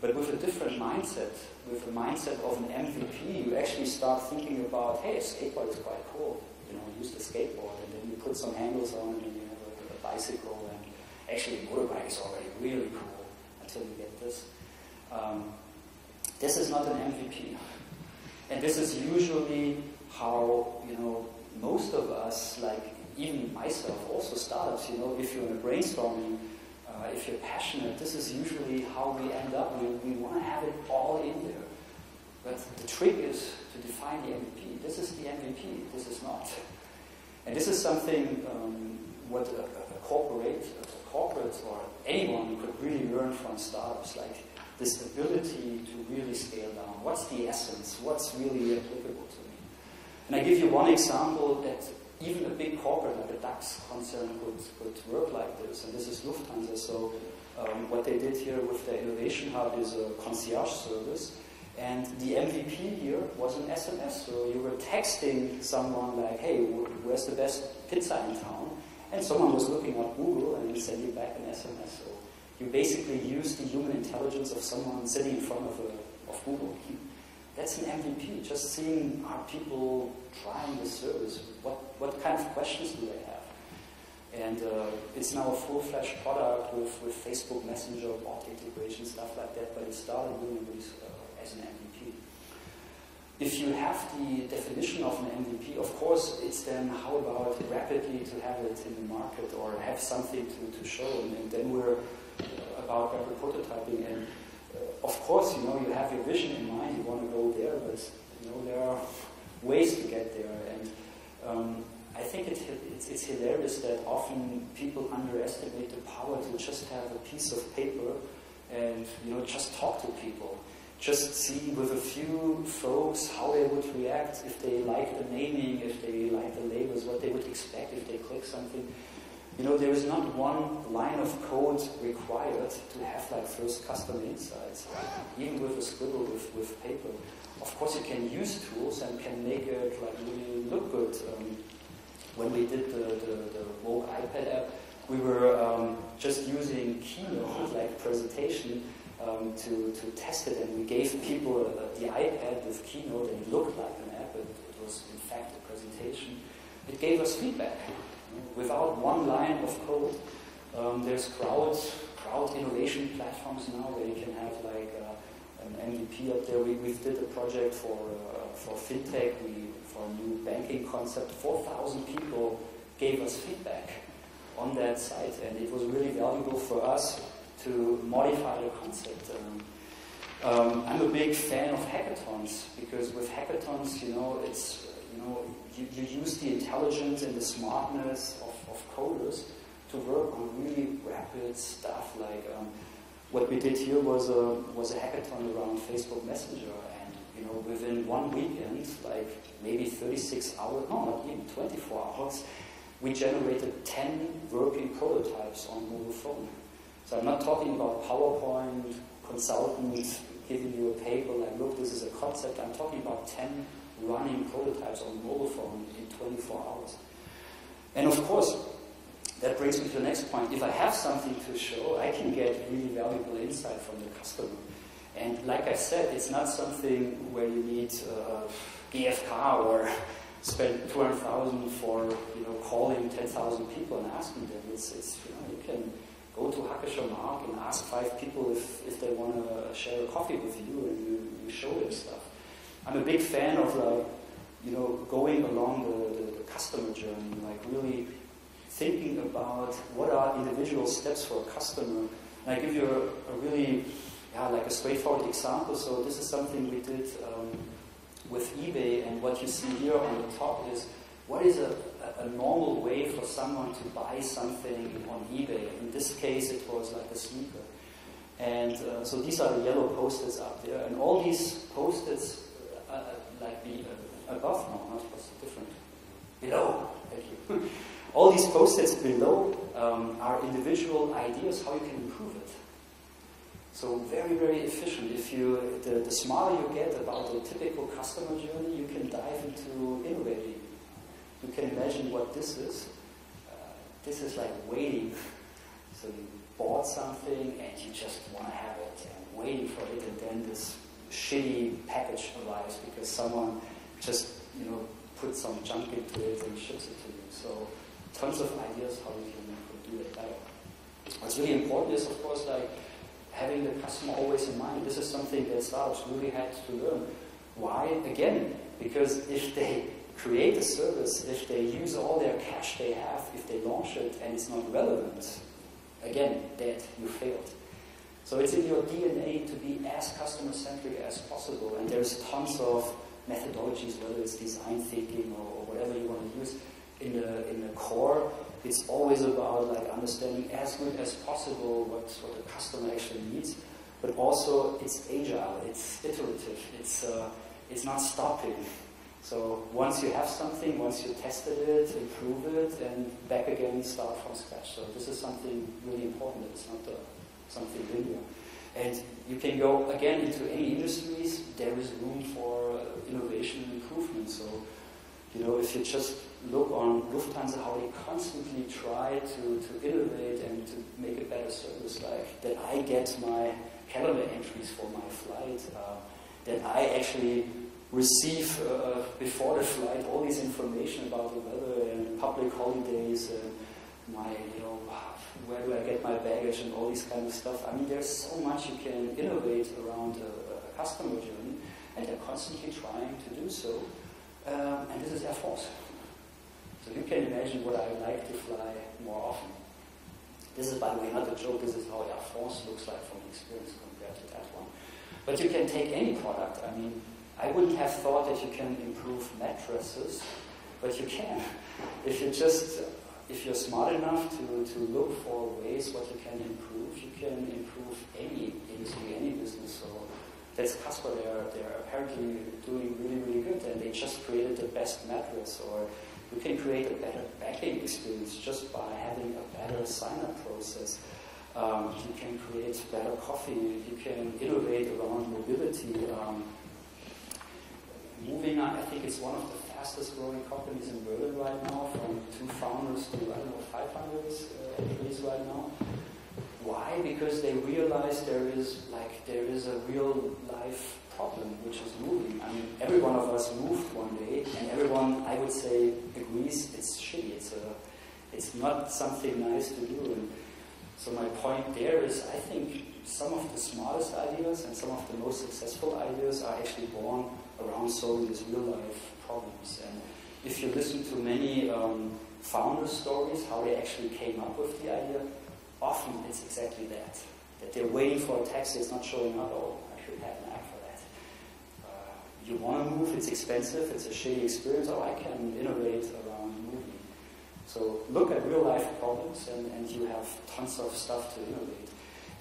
But with a different mindset, with the mindset of an MVP, you actually start thinking about, hey, a skateboard is quite cool. You know, use the skateboard, and then you put some handles on, and you have a, a bicycle, and actually, a motorbike is already really cool until you get this. Um, this is not an MVP, and this is usually how you know most of us, like even myself, also startups. You know, if you're in a brainstorming uh, if you're passionate, this is usually how we end up. We, we want to have it all in there. But the trick is to define the MVP. This is the MVP, this is not. And this is something um, what a, a, corporate, a corporate or anyone could really learn from startups, like this ability to really scale down. What's the essence? What's really applicable to me? And I give you one example that even a big corporate like a DAX concern could, could work like this, and this is Lufthansa. So um, what they did here with their innovation hub is a concierge service, and the MVP here was an SMS. So you were texting someone like, "Hey, where's the best pizza in town?" And someone was looking up Google and sent you back an SMS. So you basically use the human intelligence of someone sitting in front of, a, of Google. That's an MVP. Just seeing are people trying the service? What, what kind of questions do they have? And uh, it's now a full-fledged product with, with Facebook Messenger, bot integration, stuff like that, but it started really uh, as an MVP. If you have the definition of an MVP, of course, it's then how about rapidly to have it in the market or have something to, to show, and, and then we're uh, about rapid prototyping. And uh, of course, you know, you have your vision in mind, you want to go there, but you know, there are ways to get there. And um, I think it, it's, it's hilarious that often people underestimate the power to just have a piece of paper and you know just talk to people. Just see with a few folks how they would react if they like the naming, if they like the labels, what they would expect if they click something. You know, there is not one line of code required to have like first customer insights, even with a scribble with, with paper. Of course, you can use tools and can make it like really look good. Um, when we did the, the, the Vogue iPad app, we were um, just using Keynote, like presentation, um, to, to test it, and we gave people uh, the iPad with Keynote, and it looked like an app, but it was in fact a presentation. It gave us feedback without one line of code. Um, there's crowd, crowd innovation platforms now where you can have like uh, an MVP up there. We, we did a project for, uh, for FinTech, we, for a new banking concept. 4,000 people gave us feedback on that site, and it was really valuable for us to modify the concept. Um, um, I'm a big fan of hackathons because with hackathons, you know, it's you know you, you use the intelligence and the smartness of, of coders to work on really rapid stuff like um, what we did here was a, was a hackathon around Facebook Messenger, and you know, within one weekend, like maybe 36 hours, no, not even 24 hours, we generated 10 working prototypes on mobile phone. So I'm not talking about PowerPoint, consultants giving you a paper like, look, this is a concept. I'm talking about 10 running prototypes on mobile phone in 24 hours. And of course, that brings me to the next point. If I have something to show, I can get really valuable insight from the customer. And like I said, it's not something where you need uh, GFK or spend 200,000 for you know calling 10,000 people and asking them. It's, it's you know you can go to Hackescher Markt and ask five people if, if they want to share a coffee with you and you, you show them stuff. I'm a big fan of like you know going along the, the, the customer journey, like really thinking about what are individual steps for a customer. And I give you a, a really yeah, like a straightforward example. So this is something we did um, with eBay, and what you see here on the top is what is a, a, normal way for someone to buy something on eBay. In this case, it was like a sneaker. And uh, so these are the yellow post-its up there, and all these post-its, uh, uh like the uh, above, no, not different, below. Thank you. all these post-its below um, are individual ideas how you can improve it. So very, very efficient. If you, the, the smarter you get about the typical customer journey, you can dive into innovating. You can imagine what this is. Uh, this is like waiting. So you bought something and you just want to have it and waiting for it, and then this shitty package arrives because someone just you know put some junk into it and ships it to you. So tons of ideas how we can do it better. What's really important is, of course, like having the customer always in mind. This is something that startups really had to learn. Why? Again, because if they create a service, if they use all their cash they have, if they launch it and it's not relevant, again, dead, you failed. So it's in your DNA to be as customer centric as possible, and there's tons of methodologies, whether it's design thinking or, or whatever you want to use. In the in the core, it's always about like understanding as good as possible what, what the customer actually needs, but also it's agile, it's iterative, it's, uh, it's not stopping. So once you have something, once you tested it, improve it, and back again, start from scratch. So this is something really important. It's not uh, something linear. And you can go again into any industries. There is room for uh, innovation and improvement. So you know, if you just look on Lufthansa, how they constantly try to, to innovate and to make a better service, like that I get my calendar entries for my flight, uh, that I actually receive uh, before the flight all this information about the weather and public holidays and my, you know, where do I get my baggage and all this kind of stuff. I mean, there's so much you can innovate around a, a customer journey, and they're constantly trying to do so. Um, and this is Air France. So you can imagine what I would like to fly more often. This is, by the way, not a joke. This is how Air France looks like from experience compared to that one. But you can take any product. I mean, I wouldn't have thought that you can improve mattresses, but you can. If you just, if you're smart enough to, to look for ways what you can improve, you can improve any industry, any business. So that's Casper. They're, they're apparently doing really, really good, and they just created the best mattress or you can create a better banking experience just by having a better sign-up process. Um, you can create better coffee. You can innovate around mobility. Um, Movinga, I think it's one of the fastest growing companies in Berlin right now, from two founders to, I don't know, 500 uh, employees right now. Why? Because they realize there is like there is a real life problem which is moving. I mean, every one of us moved one day, and everyone, I would say, agrees it's shitty. It's a, it's not something nice to do. And so my point there is, I think some of the smartest ideas and some of the most successful ideas are actually born around solving these real life problems. And if you listen to many um, founder stories, how they actually came up with the idea, often it's exactly that. That they're waiting for a taxi, it's not showing up, oh, I should have an app for that. Uh, you want to move, it's expensive, it's a shitty experience, oh, I can innovate around moving. So look at real life problems and, and you have tons of stuff to innovate.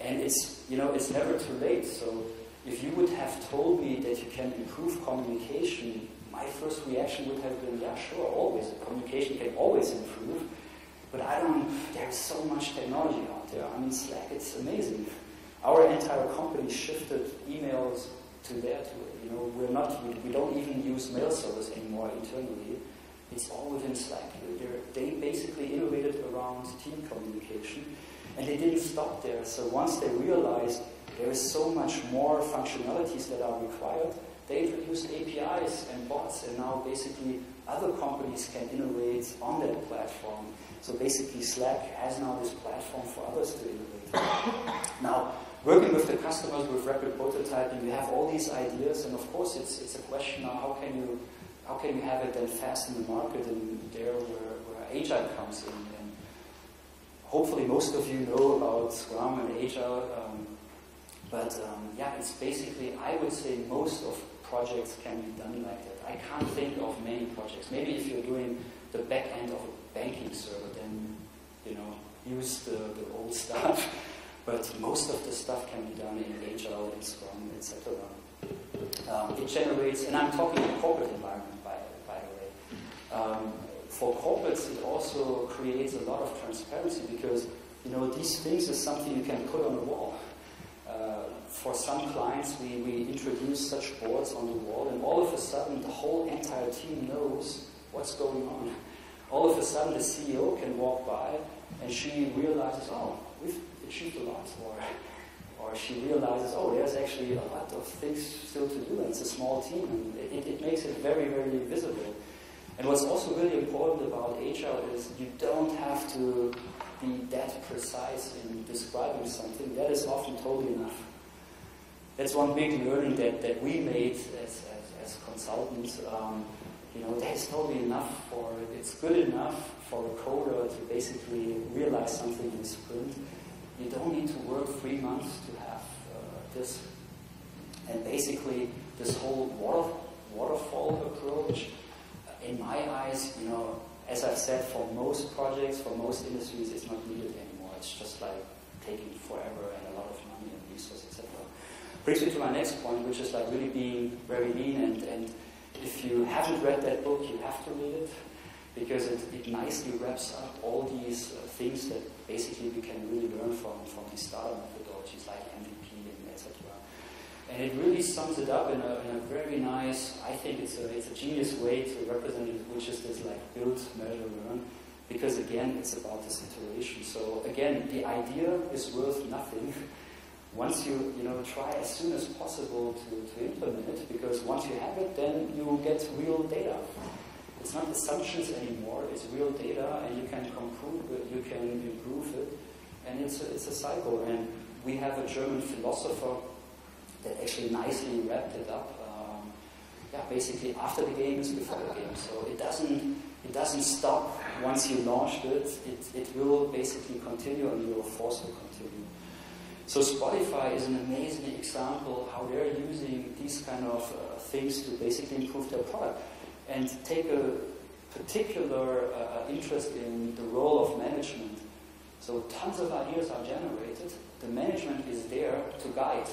And it's, you know, it's never too late. So if you would have told me that you can improve communication, my first reaction would have been, yeah, sure, always. Communication can always improve. But I don't, there's so much technology out there. I mean, Slack, it's amazing. Our entire company shifted emails to there. To, it. you know, we're not, we, we don't even use mail service anymore internally. It's all within Slack. They're, they basically innovated around team communication, and they didn't stop there. So once they realized there is so much more functionalities that are required, they introduced APIs and bots, and now basically other companies can innovate on that platform. So basically, Slack has now this platform for others to innovate. now, working with the customers with rapid prototyping, you have all these ideas, and of course, it's, it's a question of how can you how can you have it then fast in the market and there where, where Agile comes in. And hopefully, most of you know about Scrum and Agile. Um, but um, yeah, it's basically, I would say most of projects can be done like that. I can't think of many projects. Maybe if you're doing the back end of a banking server, use the, the old stuff. But most of the stuff can be done in Agile, Scrum, etc. Um, it generates, and I'm talking in corporate environment, by, by the way. Um, for corporates, it also creates a lot of transparency because you know these things is something you can put on the wall. Uh, for some clients, we, we introduce such boards on the wall, and all of a sudden, the whole entire team knows what's going on. All of a sudden, the CEO can walk by, and she realizes, oh, we've achieved a lot, or, or she realizes, oh, there's actually a lot of things still to do, and it's a small team, and it, it makes it very, very visible. And what's also really important about Agile is you don't have to be that precise in describing something. That is often totally enough that's one big learning that, that we made as, as, as consultants. Um, you know, that's totally enough for, it's good enough for a coder to basically realize something in sprint. You don't need to work three months to have uh, this. And basically, this whole water, waterfall approach, uh, in my eyes, you know, as I've said, for most projects, for most industries, it's not needed anymore. It's just like taking forever and a lot of money and resources, etc brings me to my next point, which is like really being very lean. And, and if you haven't read that book, you have to read it because it, it nicely wraps up all these uh, things that basically we can really learn from, from these startup methodologies like MVP and etc. And it really sums it up in a, in a very nice, I think it's a, it's a genius way to represent it, which is this like build, measure, learn. Because again, it's about this iteration. So again, the idea is worth nothing once you, you know, try as soon as possible to, to implement it, because once you have it, then you get real data. It's not assumptions anymore, it's real data, and you can improve it, you can improve it, and it's a, it's a cycle. And we have a German philosopher that actually nicely wrapped it up. Um, yeah, basically after the game is before the game. So it doesn't it doesn't stop once you launched it. It, it will basically continue and you will force to continue. So Spotify is an amazing example how they're using these kind of uh, things to basically improve their product and take a particular uh, interest in the role of management. So tons of ideas are generated. The management is there to guide.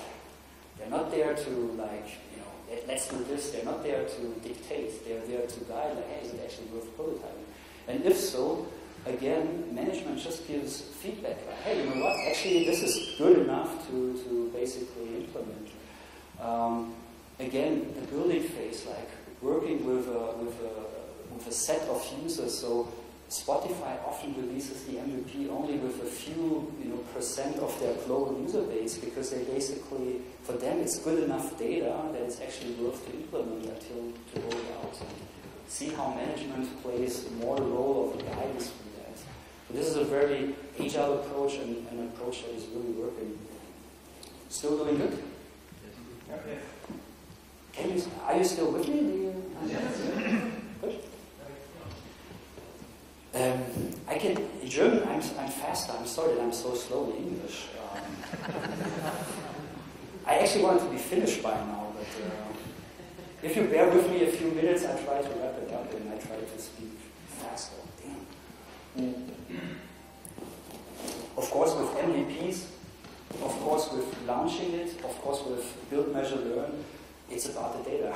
They're not there to like, you know, let's do this. They're not there to dictate. They're there to guide, like, hey, is it actually worth prototyping? And if so, again, management just gives feedback. Like, hey, you know what? Actually, this is good enough to, to basically implement. Um, again, the building phase, like working with a, with a, with a set of users. So Spotify often releases the MVP only with a few, you know, percent of their global user base because they basically, for them, it's good enough data that it's actually worth to implement until to roll it out. See how management plays more role of a guidance this is a very agile approach and an approach that is really working. Still doing good? Yes. Can you, are you still with me? Yes. Good. Um, I can, in German, I'm, I'm faster. I'm sorry that I'm so slow in English. Um, I actually wanted to be finished by now, but uh, if you bear with me a few minutes, I try to wrap it up and I try to speak faster. Damn. Of course, with MVPs, of course, with launching it, of course, with build, measure, learn, it's about the data.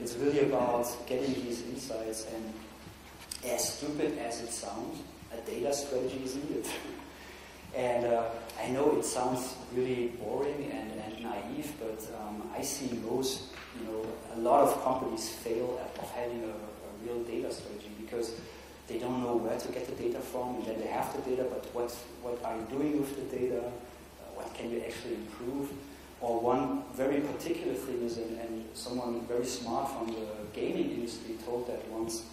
It's really about getting these insights, and as stupid as it sounds, a data strategy is needed. and uh, I know it sounds really boring and, and naive, but um, I see most, you know, a lot of companies fail at having a, a real data strategy where to get the data from, and then they have the data, but what, what are you doing with the data? Uh, what can you actually improve? Or one very particular thing is, and, and someone very smart from the gaming industry told that once,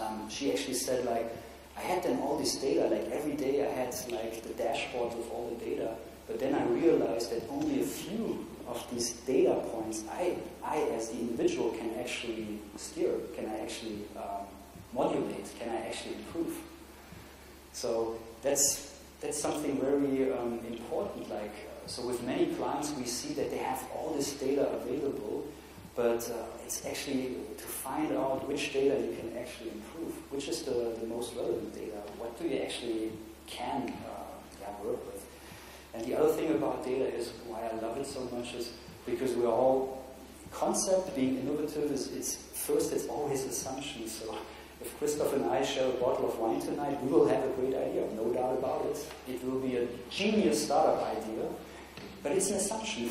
um, she actually said like, I had then all this data, like every day I had like the dashboard with all the data, but then I realized that only a few of these data points I, I as the individual can actually steer, can I actually um, modulate, can I actually improve. So that's, that's something very um, important. Like, uh, so with many clients we see that they have all this data available, but uh, it's actually to find out which data you can actually improve, which is the, the most relevant data, what do you actually can uh, yeah, work with. And the other thing about data is why I love it so much is because we're all concept being innovative is it's first it's always assumptions. So if Christoph and I share a bottle of wine tonight, we will have a great idea, no doubt about it. It will be a genius startup idea, but it's an assumption.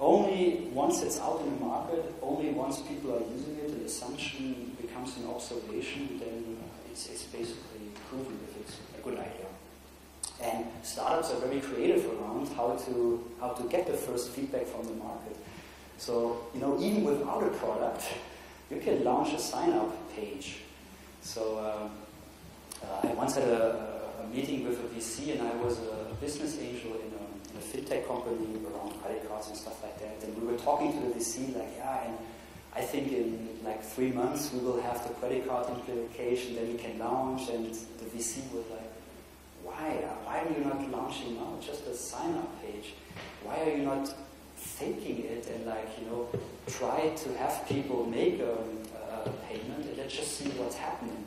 Only once it's out in the market, only once people are using it, an assumption becomes an observation, then it's, it's basically proven if it's a good idea. And startups are very creative around how to how to get the first feedback from the market. So you know, even without a product, you can launch a sign-up page. So um, uh, I once had a, a, meeting with a VC, and I was a business angel in a, in a fintech company around credit cards and stuff like that. And we were talking to the VC, like, yeah, and I think in like three months we will have the credit card implementation, then we can launch. And the VC was like why? Why are you not launching now just a sign-up page? Why are you not faking it and like, you know, try to have people make a, a just see what's happening.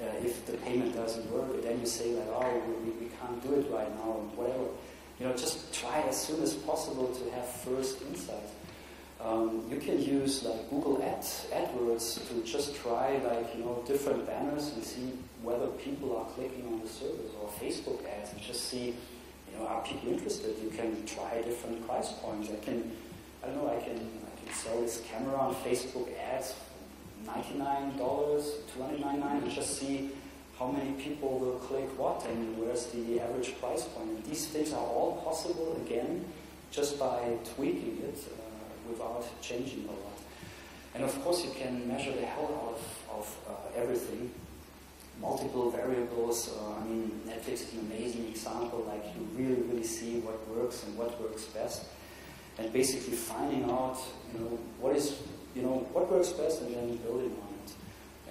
Uh, if the payment doesn't work, then you say like, oh, we, we can't do it right now, whatever. You know, just try as soon as possible to have first insight. Um, you can use like Google Ads, AdWords to just try like you know different banners and see whether people are clicking on the service or Facebook ads and just see you know are people interested. You can try different price points. I can I don't know I can I can sell this camera on Facebook ads, ninety nine dollars, two hundred ninety nine, and just see how many people will click what and where's the average price point. And these things are all possible again just by tweaking it. Uh, without changing a lot. And of course, you can measure the hell out of, of uh, everything. Multiple variables. Uh, I mean, Netflix is an amazing example. Like you really, really see what works and what works best, and basically finding out, you know, what is, you know, what works best, and then building on it,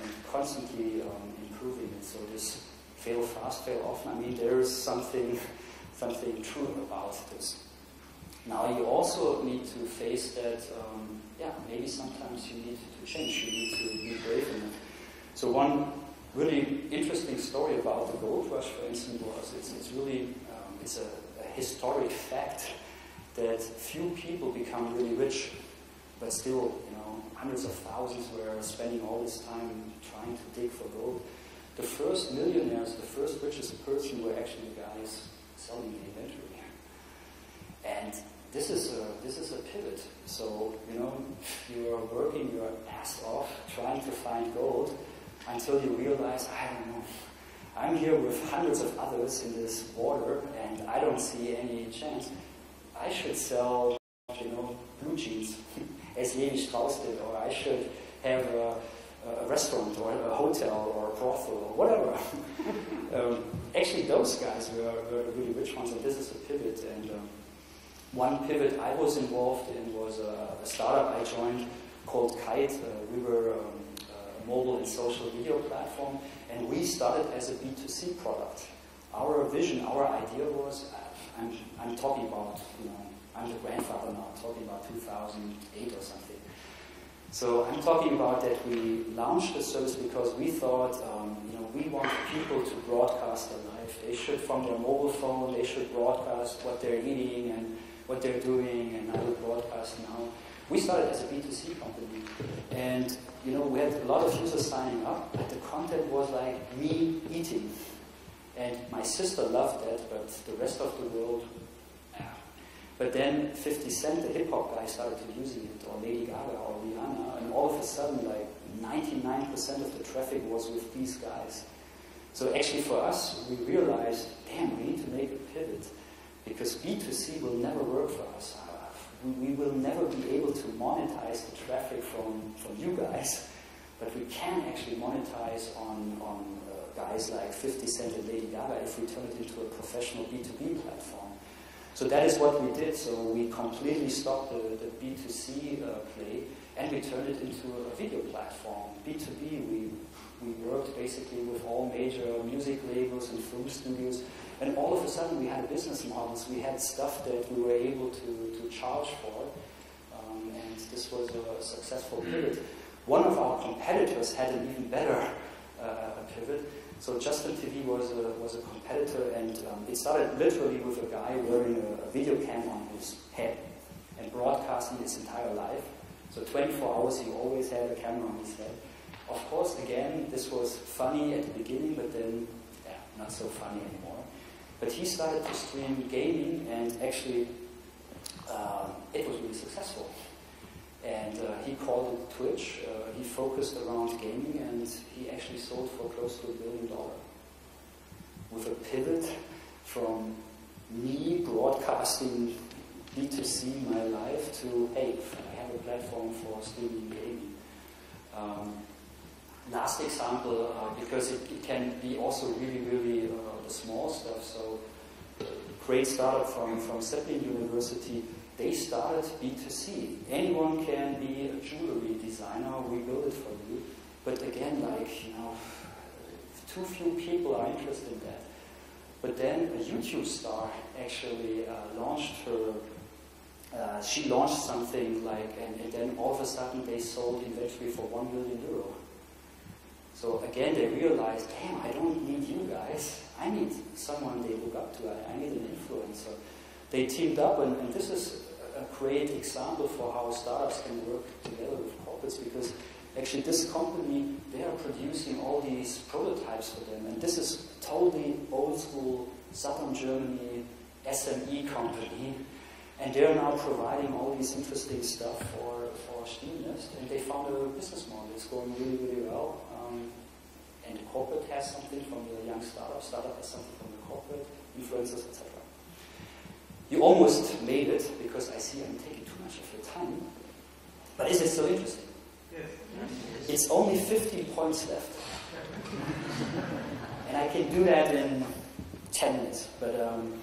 and constantly um, improving it. So this fail fast, fail often. I mean, there is something, something true about this. Now you also need to face that, um, yeah, maybe sometimes you need to change, you need to be brave. So one really interesting story about the gold rush, for instance, was it's, it's really, um, it's a, a, historic fact that few people become really rich, but still, hundreds of thousands were spending all this time trying to dig for gold. The first millionaires, the first richest person were actually the guys selling the inventory. And this is a this is a pivot. So you know you are working your ass off trying to find gold until you realize I don't know. I'm here with hundreds of others in this water, and I don't see any chance. I should sell, you know, blue jeans, as Strauss did, or I should have a, a restaurant or a hotel or a brothel or whatever. um, actually, those guys were, were really rich ones, and this is a pivot. And um, one pivot I was involved in was a, a startup I joined called Kyte. Uh, we were um, a mobile and social video platform, and we started as a B2C product. Our vision, our idea was, uh, I'm, I'm talking about, you know, I'm the grandfather now, talking about 2008 or something. So I'm talking about that we launched the service because we thought, um, you know, we want people to broadcast their life. They should, from their mobile phone, they should broadcast what they're eating and what they're doing, and I will broadcast now. We started as a B2C company, and you know we had a lot of users signing up, but the content was like me eating, and my sister loved that, but the rest of the world. But then 50 Cent, the hip hop guy, started using it, or Lady Gaga, or Rihanna, and all of a sudden, like 99% of the traffic was with these guys. So actually for us, we realized, damn, we need to make a pivot because B2C will never work for us. We, will never be able to monetize the traffic from, from you guys, but we can actually monetize on, on uh, guys like 50 Cent and Lady Gaga if we turn it into a professional B2B platform. So that is what we did. So we completely stopped the, the B2C uh, play and we turned it into a video platform. B2B, we, we worked basically with all major music labels and film studios and all of a sudden we had business models, we had stuff that we were able to, to charge for, um, and this was a successful pivot. One of our competitors had an even better uh, pivot. So Justin TV was a, was a competitor, and um, it started literally with a guy wearing a, a video cam on his head and broadcasting his entire life. So 24 hours, he always had a camera on his head. Of course, again, this was funny at the beginning, but then, yeah, not so funny anymore. But he started to stream gaming, and actually, uh, it was really successful. And uh, he called it Twitch. Uh, he focused around gaming, and he actually sold for close to a billion dollars. With a pivot from me broadcasting B2C my life to, hey, I have a platform for streaming gaming. Um, last example, uh, because it, it, can be also really, really uh, the small stuff. So, great startup from, from Zeppelin University, they started B2C. Anyone can be a jewelry designer, we build it for you. But again, like, you know, too few people are interested in that. But then a YouTube star actually uh, launched her, uh, she launched something like, and, and, then all of a sudden they sold inventory for 1 million euro. So again, they realized, damn, I don't need you guys. I need someone they look up to. I, I need an influencer. They teamed up, and, and this is a great example for how startups can work together with corporates because actually this company, they are producing all these prototypes for them. And this is totally old school southern Germany SME company. And they're now providing all these interesting stuff for, for Stilnest. And they found a business model. It's going really, really well. Um, and the corporate has something from the young startup, startup has something from the corporate, influencers, etc. You almost made it because I see I'm taking too much of your time. But is it so interesting? Yes. It's only 15 points left. and I can do that in 10 minutes. But um,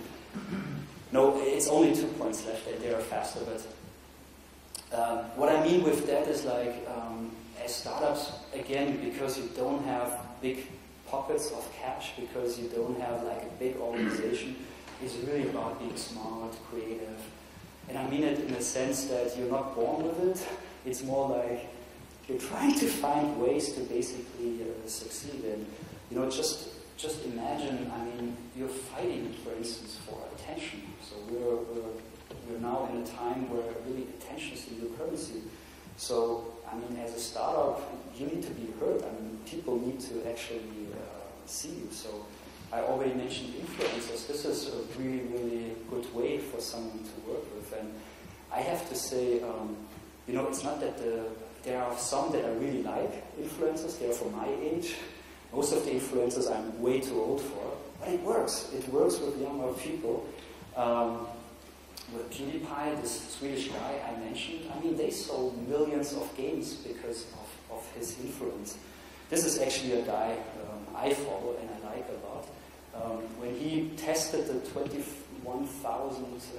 no, it's only two points left and they are faster. But um, what I mean with that is like, um, as startups, again, because you don't have big pockets of cash, because you don't have like a big organization, is really about being smart, creative. And I mean it in the sense that you're not born with it. It's more like you're trying to find ways to basically uh, succeed. And, you know, just, just imagine, I mean, you're fighting, for instance, for attention. So we're, we're, we're now in a time where really attention is the new currency. So, I mean, as a startup, you need to be heard. I mean, people need to actually uh, see you. So I already mentioned influencers. This is a really, really good way for someone to work with. And I have to say, um, you know, it's not that the, there are some that I really like influencers. They are for my age. Most of the influencers I'm way too old for. But it works. It works with younger people. Um, with PewDiePie, this Swedish guy I mentioned, I mean, they sold millions of games because of, of his influence. This is actually a guy um, I follow and I like a lot. Um, when he tested the $21,000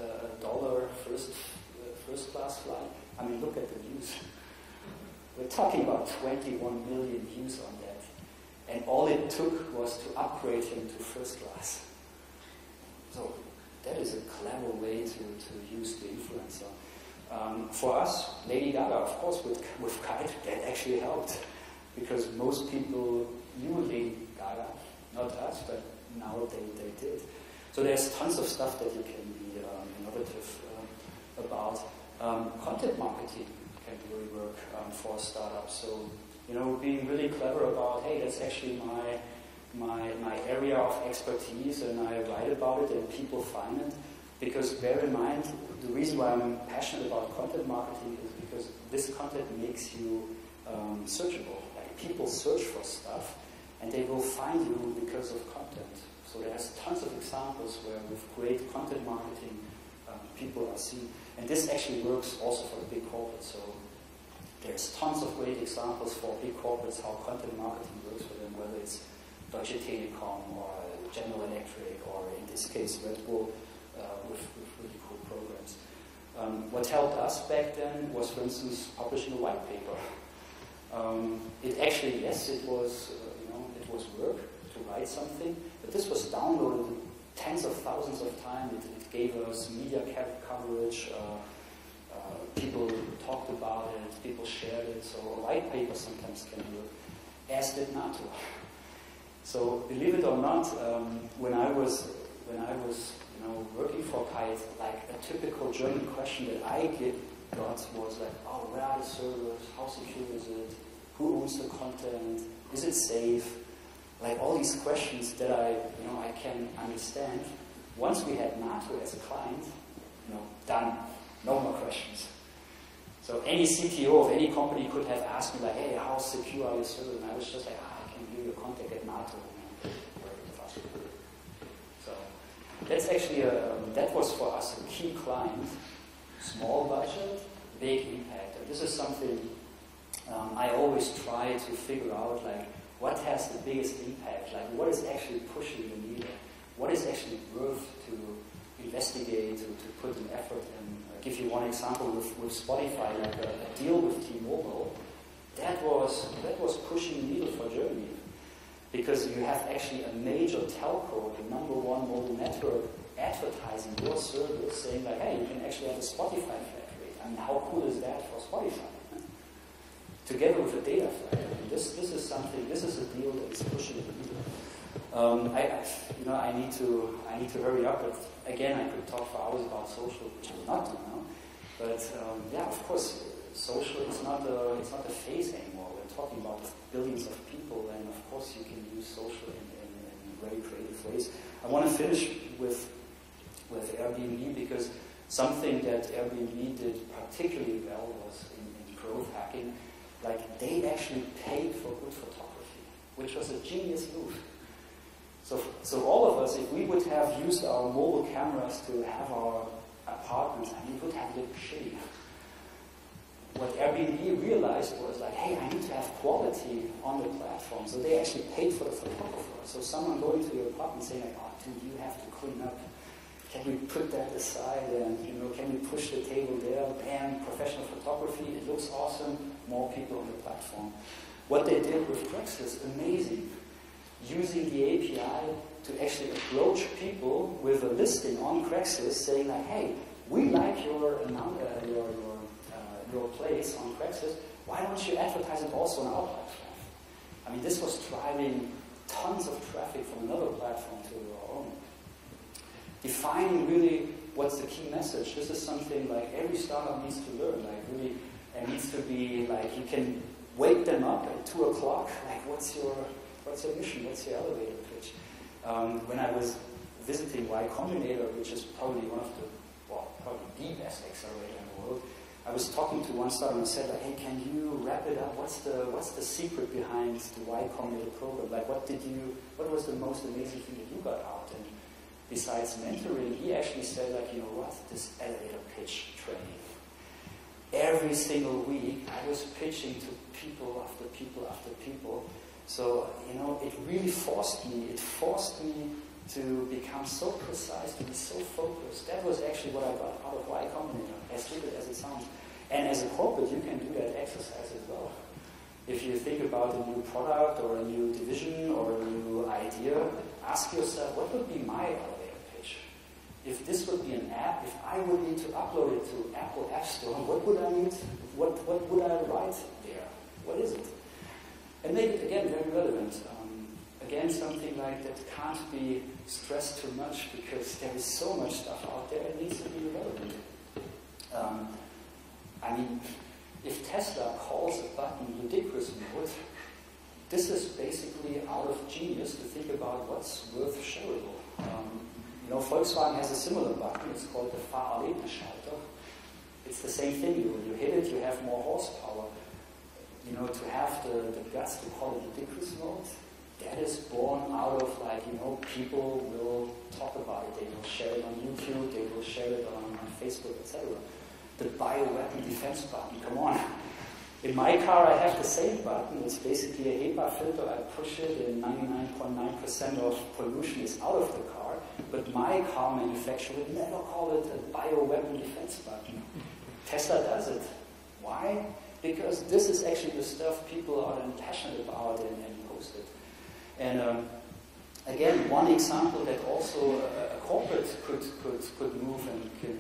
uh, first, uh, first class flight, I mean, look at the views. We're talking about 21 million views on that. And all it took was to upgrade him to first class. So that is a clever way to, to use the influencer. Um, for us, Lady Gaga, of course, with, with Kyte, that actually helped. Because most people knew Lady Gaga, not us, but now they, they did. So there's tons of stuff that you can be um, innovative uh, about. Um, content marketing can really work um, for startups. So, you know, being really clever about, hey, that's actually my, my, my area of expertise and I write about it and people find it. Because bear in mind, the reason why I'm passionate about content marketing is because this content makes you um, searchable. Like people search for stuff and they will find you because of content. So there's tons of examples where with great content marketing, um, people are seen. And this actually works also for the big corporates. So there's tons of great examples for big corporates how content marketing works for them, whether it's Deutsche Telekom or General Electric or in this case Red Bull uh, with, with, really cool programs. Um, what helped us back then was, for instance, publishing a white paper. Um, it actually, yes, it was, uh, was work to write something, but this was downloaded tens of thousands of times. It, it gave us media coverage. Uh, uh, people talked about it, people shared it, so a white paper sometimes can work, as did NATO. So believe it or not, um, when I was when I was you know working for Kyte, like a typical German question that I get got was like, oh, where are the servers? How secure is it? Who owns the content? Is it safe? Like all these questions that I you know I can understand. Once we had NATO as a client, you know, done, no more questions. So any CTO of any company could have asked me like, hey, how secure are your servers? And I was just like, ah, I can give you a contact at NATO. So that's actually a, um, that was for us a key client, small budget, big impact. And this is something um, I always try to figure out like what has the biggest impact, like what is actually pushing the needle, what is actually worth to investigate, to, to put an effort in. I'll give you one example with, with Spotify, like a, a deal with T-Mobile. That was, that was pushing the needle for Germany because you have actually a major telco, the number one mobile network, advertising your service, saying like, hey, you can actually have a Spotify flat rate. I mean, how cool is that for Spotify? Together with a data rate. This, this is something, this is a deal that is pushing needle. Um, I, you know, I need to, I need to hurry up, but again, I could talk for hours about social, which I will not do now. But um, yeah, of course, social is not a, it's not a phase anymore. We're talking about billions of people, and of course you can use social in, in, in very creative ways. I want to finish with, with Airbnb because something that Airbnb did particularly well was in, in growth hacking. Like they actually paid for good photography, which was a genius move. So, so all of us, if we would have used our mobile cameras to have our apartments, I mean, we would have looked shitty what Airbnb realized was like, hey, I need to have quality on the platform. So they actually paid for the photographer. So someone going to your apartment saying like, oh, dude, you have to clean up. Can we put that aside? And you know, can we push the table there? Bam, professional photography. It looks awesome. More people on the platform. What they did with Craigslist, amazing. Using the API to actually approach people with a listing on Craigslist, saying like, hey, we like your uh, your, your your place on Craigslist, why don't you advertise it also on our platform? I mean, this was driving tons of traffic from another platform to our own. Defining really what's the key message. This is something like every startup needs to learn. Like really, it needs to be like you can wake them up at two o'clock. Like, what's your what's your mission? What's your elevator pitch? Um, when I was visiting Y Combinator, which is probably one of the well, probably the best accelerator in the world, I was talking to one startup and said, like, hey, can you wrap it up? What's the what's the secret behind the Y Combinator program? Like, what did you? What was the most amazing thing that you got out? And besides mentoring, he actually said, like, you know what? This elevator pitch training. Every single week, I was pitching to people after people after people. So you know, it really forced me. It forced me to become so precise, to be so focused. That was actually what I got out of Y Combinator, as stupid as it sounds. And as a corporate, you can do that exercise as well. If you think about a new product or a new division or a new idea, ask yourself, what would be my? If this would be an app, if I would need to upload it to Apple App Store, what would I need? What, what would I write there? What is it? And make it, again, very relevant. Um, again, something like that can't be stressed too much because there is so much stuff out there that needs to be relevant. Um, I mean, if Tesla calls a button ludicrous mode, this is basically out of genius to think about what's worth shareable. Um, know, Volkswagen has a similar button. It's called the Fahrerlebnisschalter. It's the same thing. You, you hit it, you have more horsepower. You know, to have the, the guts to call it ludicrous mode, know, people will talk about it. They will share it on YouTube. They will share it on, on Facebook, etc. The bioweapon defense button. Come on. In my car, I have the same button. It's basically a HEPA filter. I push it, and 99.9% of pollution is out of the car. But my car manufacturer would never call it a bioweapon defense button. Tesla does it. Why? Because this is actually the stuff people are passionate about and, and post it. And um, again, one example that also a, a, corporate could, could, could move and can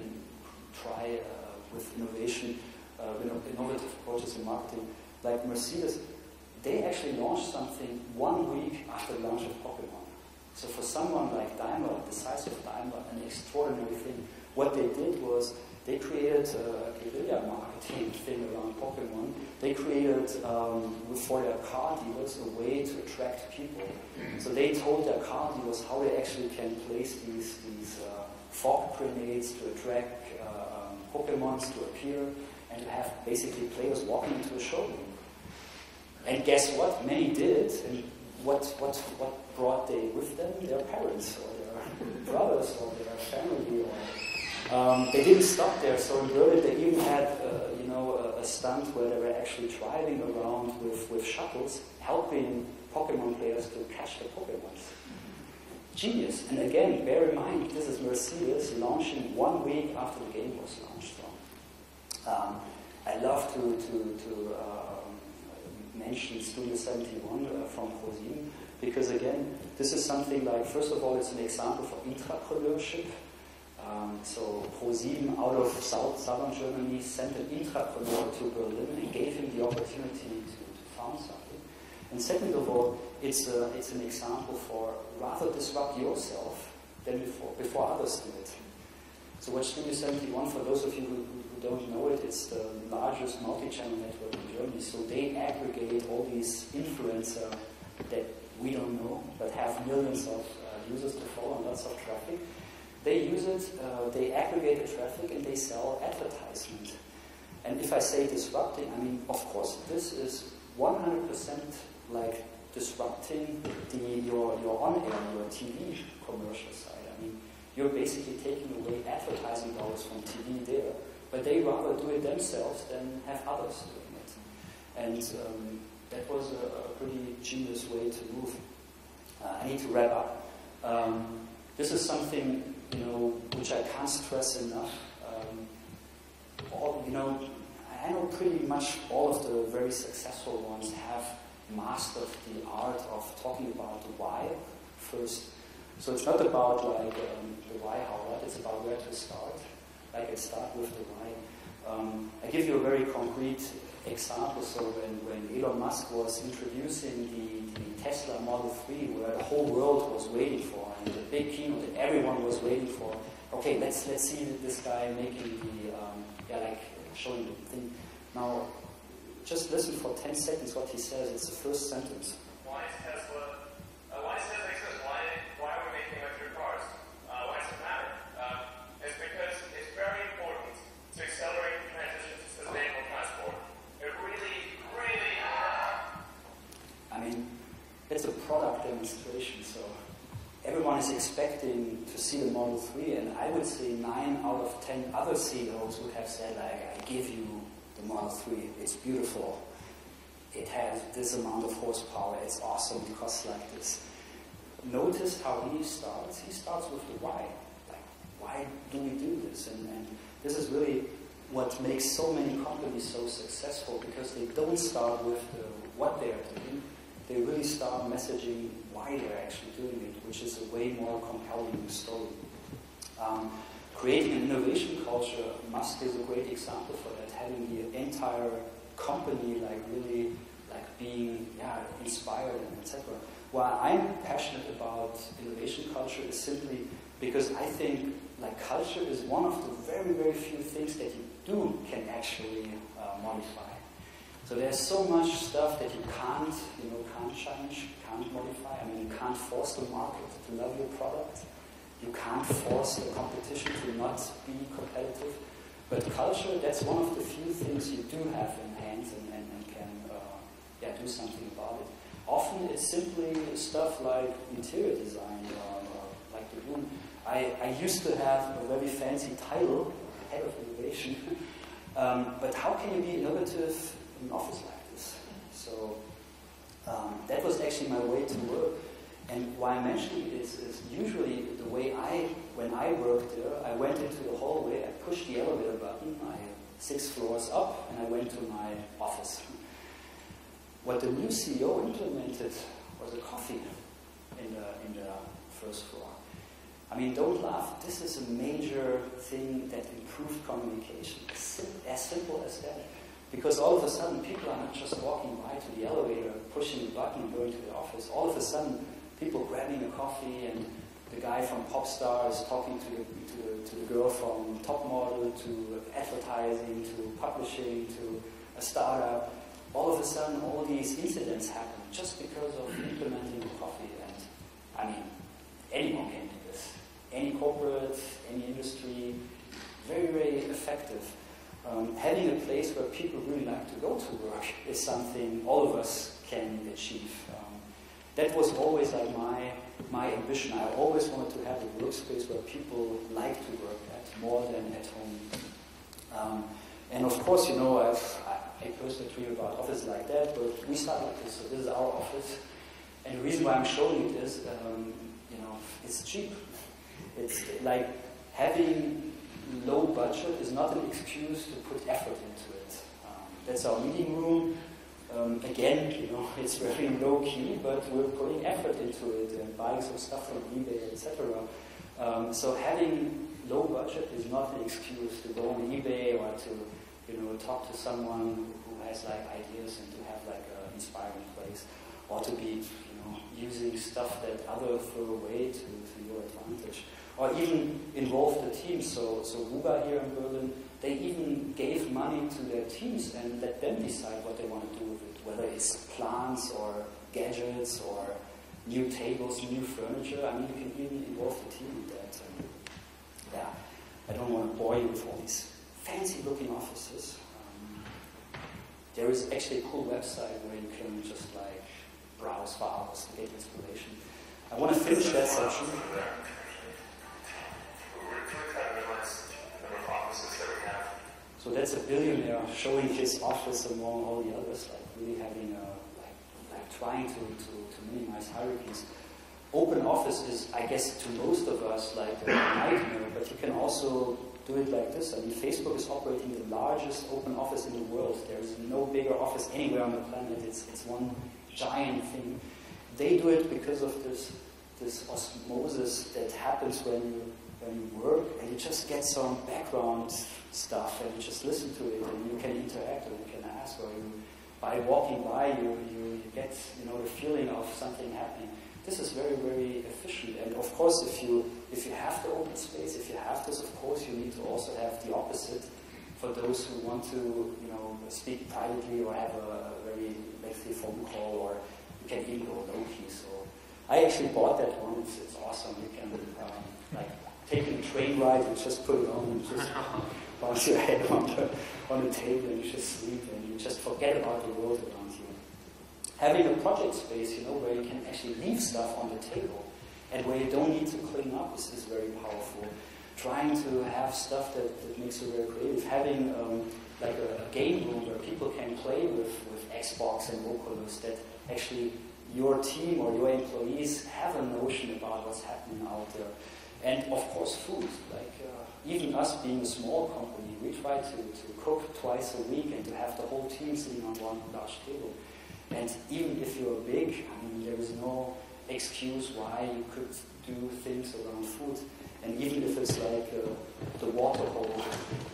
try uh, with innovation, uh, innovative approaches in marketing, like Mercedes, they actually launched something one week after the launch of Pokemon. So for someone like Daimler, the size of Daimler, an extraordinary thing. What they did was they created a guerrilla marketing thing around Pokemon. They created um, for their car dealers a way to attract people. So they told their car dealers how they actually can place these, these uh, fog grenades to attract uh, um, Pokemons to appear and to have basically players walking into a showroom. And guess what? Many did. And what, what, what brought they with them? Their parents or their brothers or their family or um, they didn't stop there, so in Berlin they even had, uh, you know, a, a, stunt where they were actually driving around with, with shuttles, helping Pokemon players to catch the Pokemons. Genius. And again, bear in mind, this is Mercedes launching one week after the game was launched. So, um, I love to, to, to uh, mention Studio 71 uh, from ProSieben because again, this is something like, first of all, it's an example for intrapreneurship. Um, so ProSieben out of South, southern Germany sent an intrapreneur to Berlin and gave him the opportunity to, to found something. And second of all, it's, a, it's an example for rather disrupt yourself than before, before others do it. So Watch Studio 71, for those of you who, who don't know it, it's the largest multi-channel network in Germany. So they aggregate all these influencers that we don't know, but have millions of uh, users to follow and lots of traffic. They use it, uh, they aggregate the traffic, and they sell advertisement. And if I say disrupting, I mean, of course, this is 100% like disrupting the, your, your on-air, your TV commercial side. I mean, you're basically taking away advertising dollars from TV there, but they rather do it themselves than have others doing it. And um, that was a, a, pretty genius way to move. Uh, I need to wrap up. Um, this is something you know, which I can't stress enough. Um, all, you know, I know pretty much all of the very successful ones have mastered the art of talking about the why first. So it's not about like um, the why, how, what, it's about where to start. Like I start with the why. Um, I give you a very concrete example. So when, when Elon Musk was introducing the, the Tesla Model 3, where the whole world was waiting for, and the big keynote that everyone was waiting for. Okay, let's let's see this guy making the um, yeah like showing the thing. Now, just listen for ten seconds what he says. It's the first sentence. Why is Tesla? Uh, why is Tesla exist? Why why are we making electric cars? Uh, why does it matter? Uh, it's because it's very important to accelerate the transition to sustainable transport. It really, really. I mean, it's a product demonstration, so everyone is expecting to see the Model 3, and I would say 9 out of 10 other CEOs would have said, like, I give you the Model 3, it's beautiful, it has this amount of horsepower, it's awesome, it costs like this. Notice how he starts. He starts with the why. Like, why do we do this? And, and this is really what makes so many companies so successful because they don't start with the, what they're doing, they really start messaging why they're actually doing it, which is a way more compelling story. Um, creating an innovation culture, Musk is a great example for that, having the entire company like really like being yeah, inspired and etc. Why I'm passionate about innovation culture is simply because I think like culture is one of the very, very few things that you do can actually uh, modify. So there's so much stuff that you can't, you know, can't change, can't modify. I mean, you can't force the market to love your product. You can't force the competition to not be competitive. But culture, that's one of the few things you do have in hands and, and, and can uh, yeah, do something about it. Often it's simply stuff like interior design, or, or like the room. I, I used to have a very fancy title, head of innovation, um, but how can you be innovative in an office like this? So um, that was actually my way to work. And why I'm mentioning this is usually the way I, when I worked there, I went into the hallway, I pushed the elevator button, I six floors up, and I went to my office. What the new CEO implemented was a coffee in the, in the first floor. I mean, don't laugh. This is a major thing that improved communication. As simple as that. Because all of a sudden, people are not just walking by to the elevator, pushing the button, going to the office. All of a sudden, people grabbing a coffee, and the guy from Popstar is talking to the, to the, to the girl from Top Model, to advertising, to publishing, to a startup. All of a sudden, all these incidents happen just because of implementing the coffee. And I mean, anyone can do this. Any corporate, any industry, very, very effective. Um, having a place where people really like to go to work is something all of us can achieve. Um, that was always like my my ambition. I always wanted to have a workspace where people like to work at more than at home. Um, and of course, you know, I've, I, I personally dream about offices like that, but we start like this. So this is our office, and the reason why I'm showing it is, um, you know, it's cheap. It's like having low budget is not an excuse to put effort into it. Um, that's our meeting room. Um, again, you know, it's very low key, but we're putting effort into it and buying some stuff from eBay, etc. Um, so having low budget is not an excuse to go on eBay or to, you know, talk to someone who has like ideas and to have like an inspiring place, or to be, using stuff that others throw away to, to your advantage, or even involve the teams. So, so Wooga here in Berlin they even gave money to their teams and let them decide what they want to do with it, whether it's plants or gadgets or new tables, new furniture. I mean, you can even involve the team in that. And yeah, I don't want to bore you with all these fancy looking offices. Um, there is actually a cool website where you can just like browse hours to get inspiration. I want to finish that section. So that's a billionaire showing his office among all the others, like really having a, like, like trying to, to, to minimize hierarchies. Open office is, I guess, to most of us like a nightmare, but you can also do it like this. I mean, Facebook is operating the largest open office in the world. There is no bigger office anywhere on the planet. It's, it's one giant thing. They do it because of this, this osmosis that happens when you, when you work and you just get some background stuff and you just listen to it and you can interact or you can ask or you, by walking by you, you, you get you know the feeling of something happening. This is very, very efficient. And of course, if you if you have the open space, if you have this, of course, you need to also have the opposite for those who want to, you know, speak privately or have a, phone call, or you can even go low key. So I actually bought that one. It's, it's awesome. You can um, like take a train ride and just put it on and just bounce your head on the, on the table and you just sleep and you just forget about the world around you. Having a project space, you know, where you can actually leave stuff on the table and where you don't need to clean up is, is very powerful. Trying to have stuff that, that makes you very creative. Having um, like a, a, game room where people can play with, with Xbox and Oculus that actually your team or your employees have a notion about what's happening out there. And of course, food. Like uh, even us being a small company, we try to, to cook twice a week and to have the whole team sitting on one large table. And even if you're big, I mean, there is no excuse why you could do things around food. And even if it's like uh, the water hole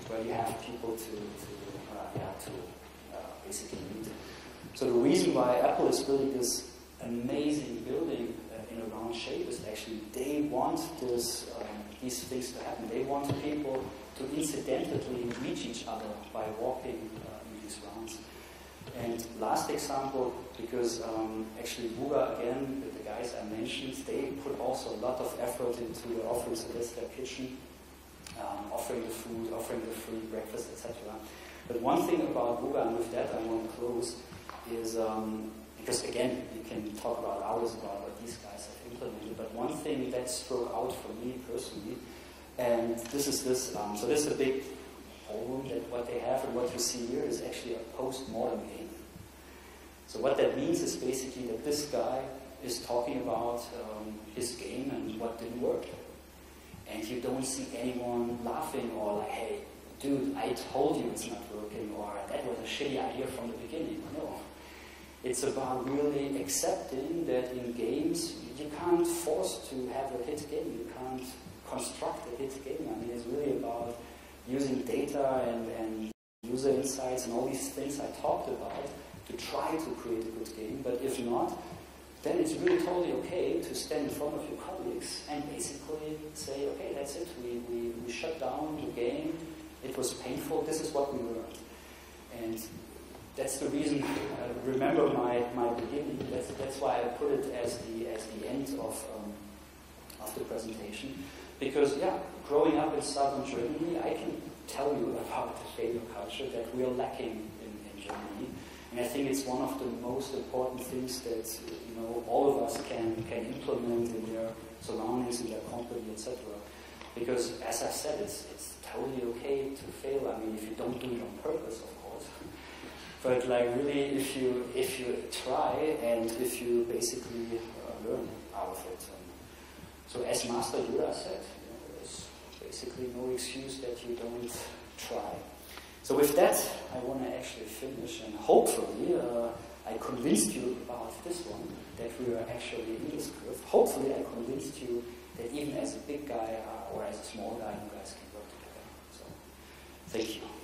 where you have people to, to uh, yeah, to uh, basically meet. So the reason why Apple is building this amazing building uh, in a round shape is actually they want this, um, these things to happen. They want people to incidentally reach each other by walking uh, in these rounds. And last example, because um, actually Wooga, again, the guys I mentioned, they put also a lot of effort into the offering, so that's their kitchen, um, offering the food, offering the free breakfast, etc. But one thing about Wooga, and with that I want to close, is um, because again, you can talk about hours about what these guys have implemented, but one thing that struck out for me personally, and this is this, um, so this is a big that what they have, and what you see here is actually a post-mortem game. So what that means is basically that this guy is talking about um, his game and what didn't work. And you don't see anyone laughing or like, hey, dude, I told you it's not working, or that was a shitty idea from the beginning. No. It's about really accepting that in games you can't force to have a hit game. You can't construct a hit game. I mean, it's really about using data and, and user insights and all these things I talked about to try to create a good game. But if not, then it's really totally okay to stand in front of your colleagues and basically say, okay, that's it. We, we, we shut down the game. It was painful. This is what we learned. And that's the reason. Uh, remember my, my beginning. That's, that's why I put it as the as the end of um, of the presentation. Because yeah, growing up in southern Germany, I can tell you about the failure culture that we are lacking in, in Germany. And I think it's one of the most important things that you know all of us can can implement in their surroundings, in their company, etc. Because as I said, it's it's totally okay to fail. I mean, if you don't do it on purpose, of course. But like really, if you if you try and if you basically uh, learn out of it. And so as Master Yoda said, basically no excuse that you don't try. So with that, I want to actually finish, and hopefully uh, I convinced you about this one that we are actually in this curve. Hopefully, I convinced you that even as a big guy uh, or as a small guy, you guys can work together. So, thank you.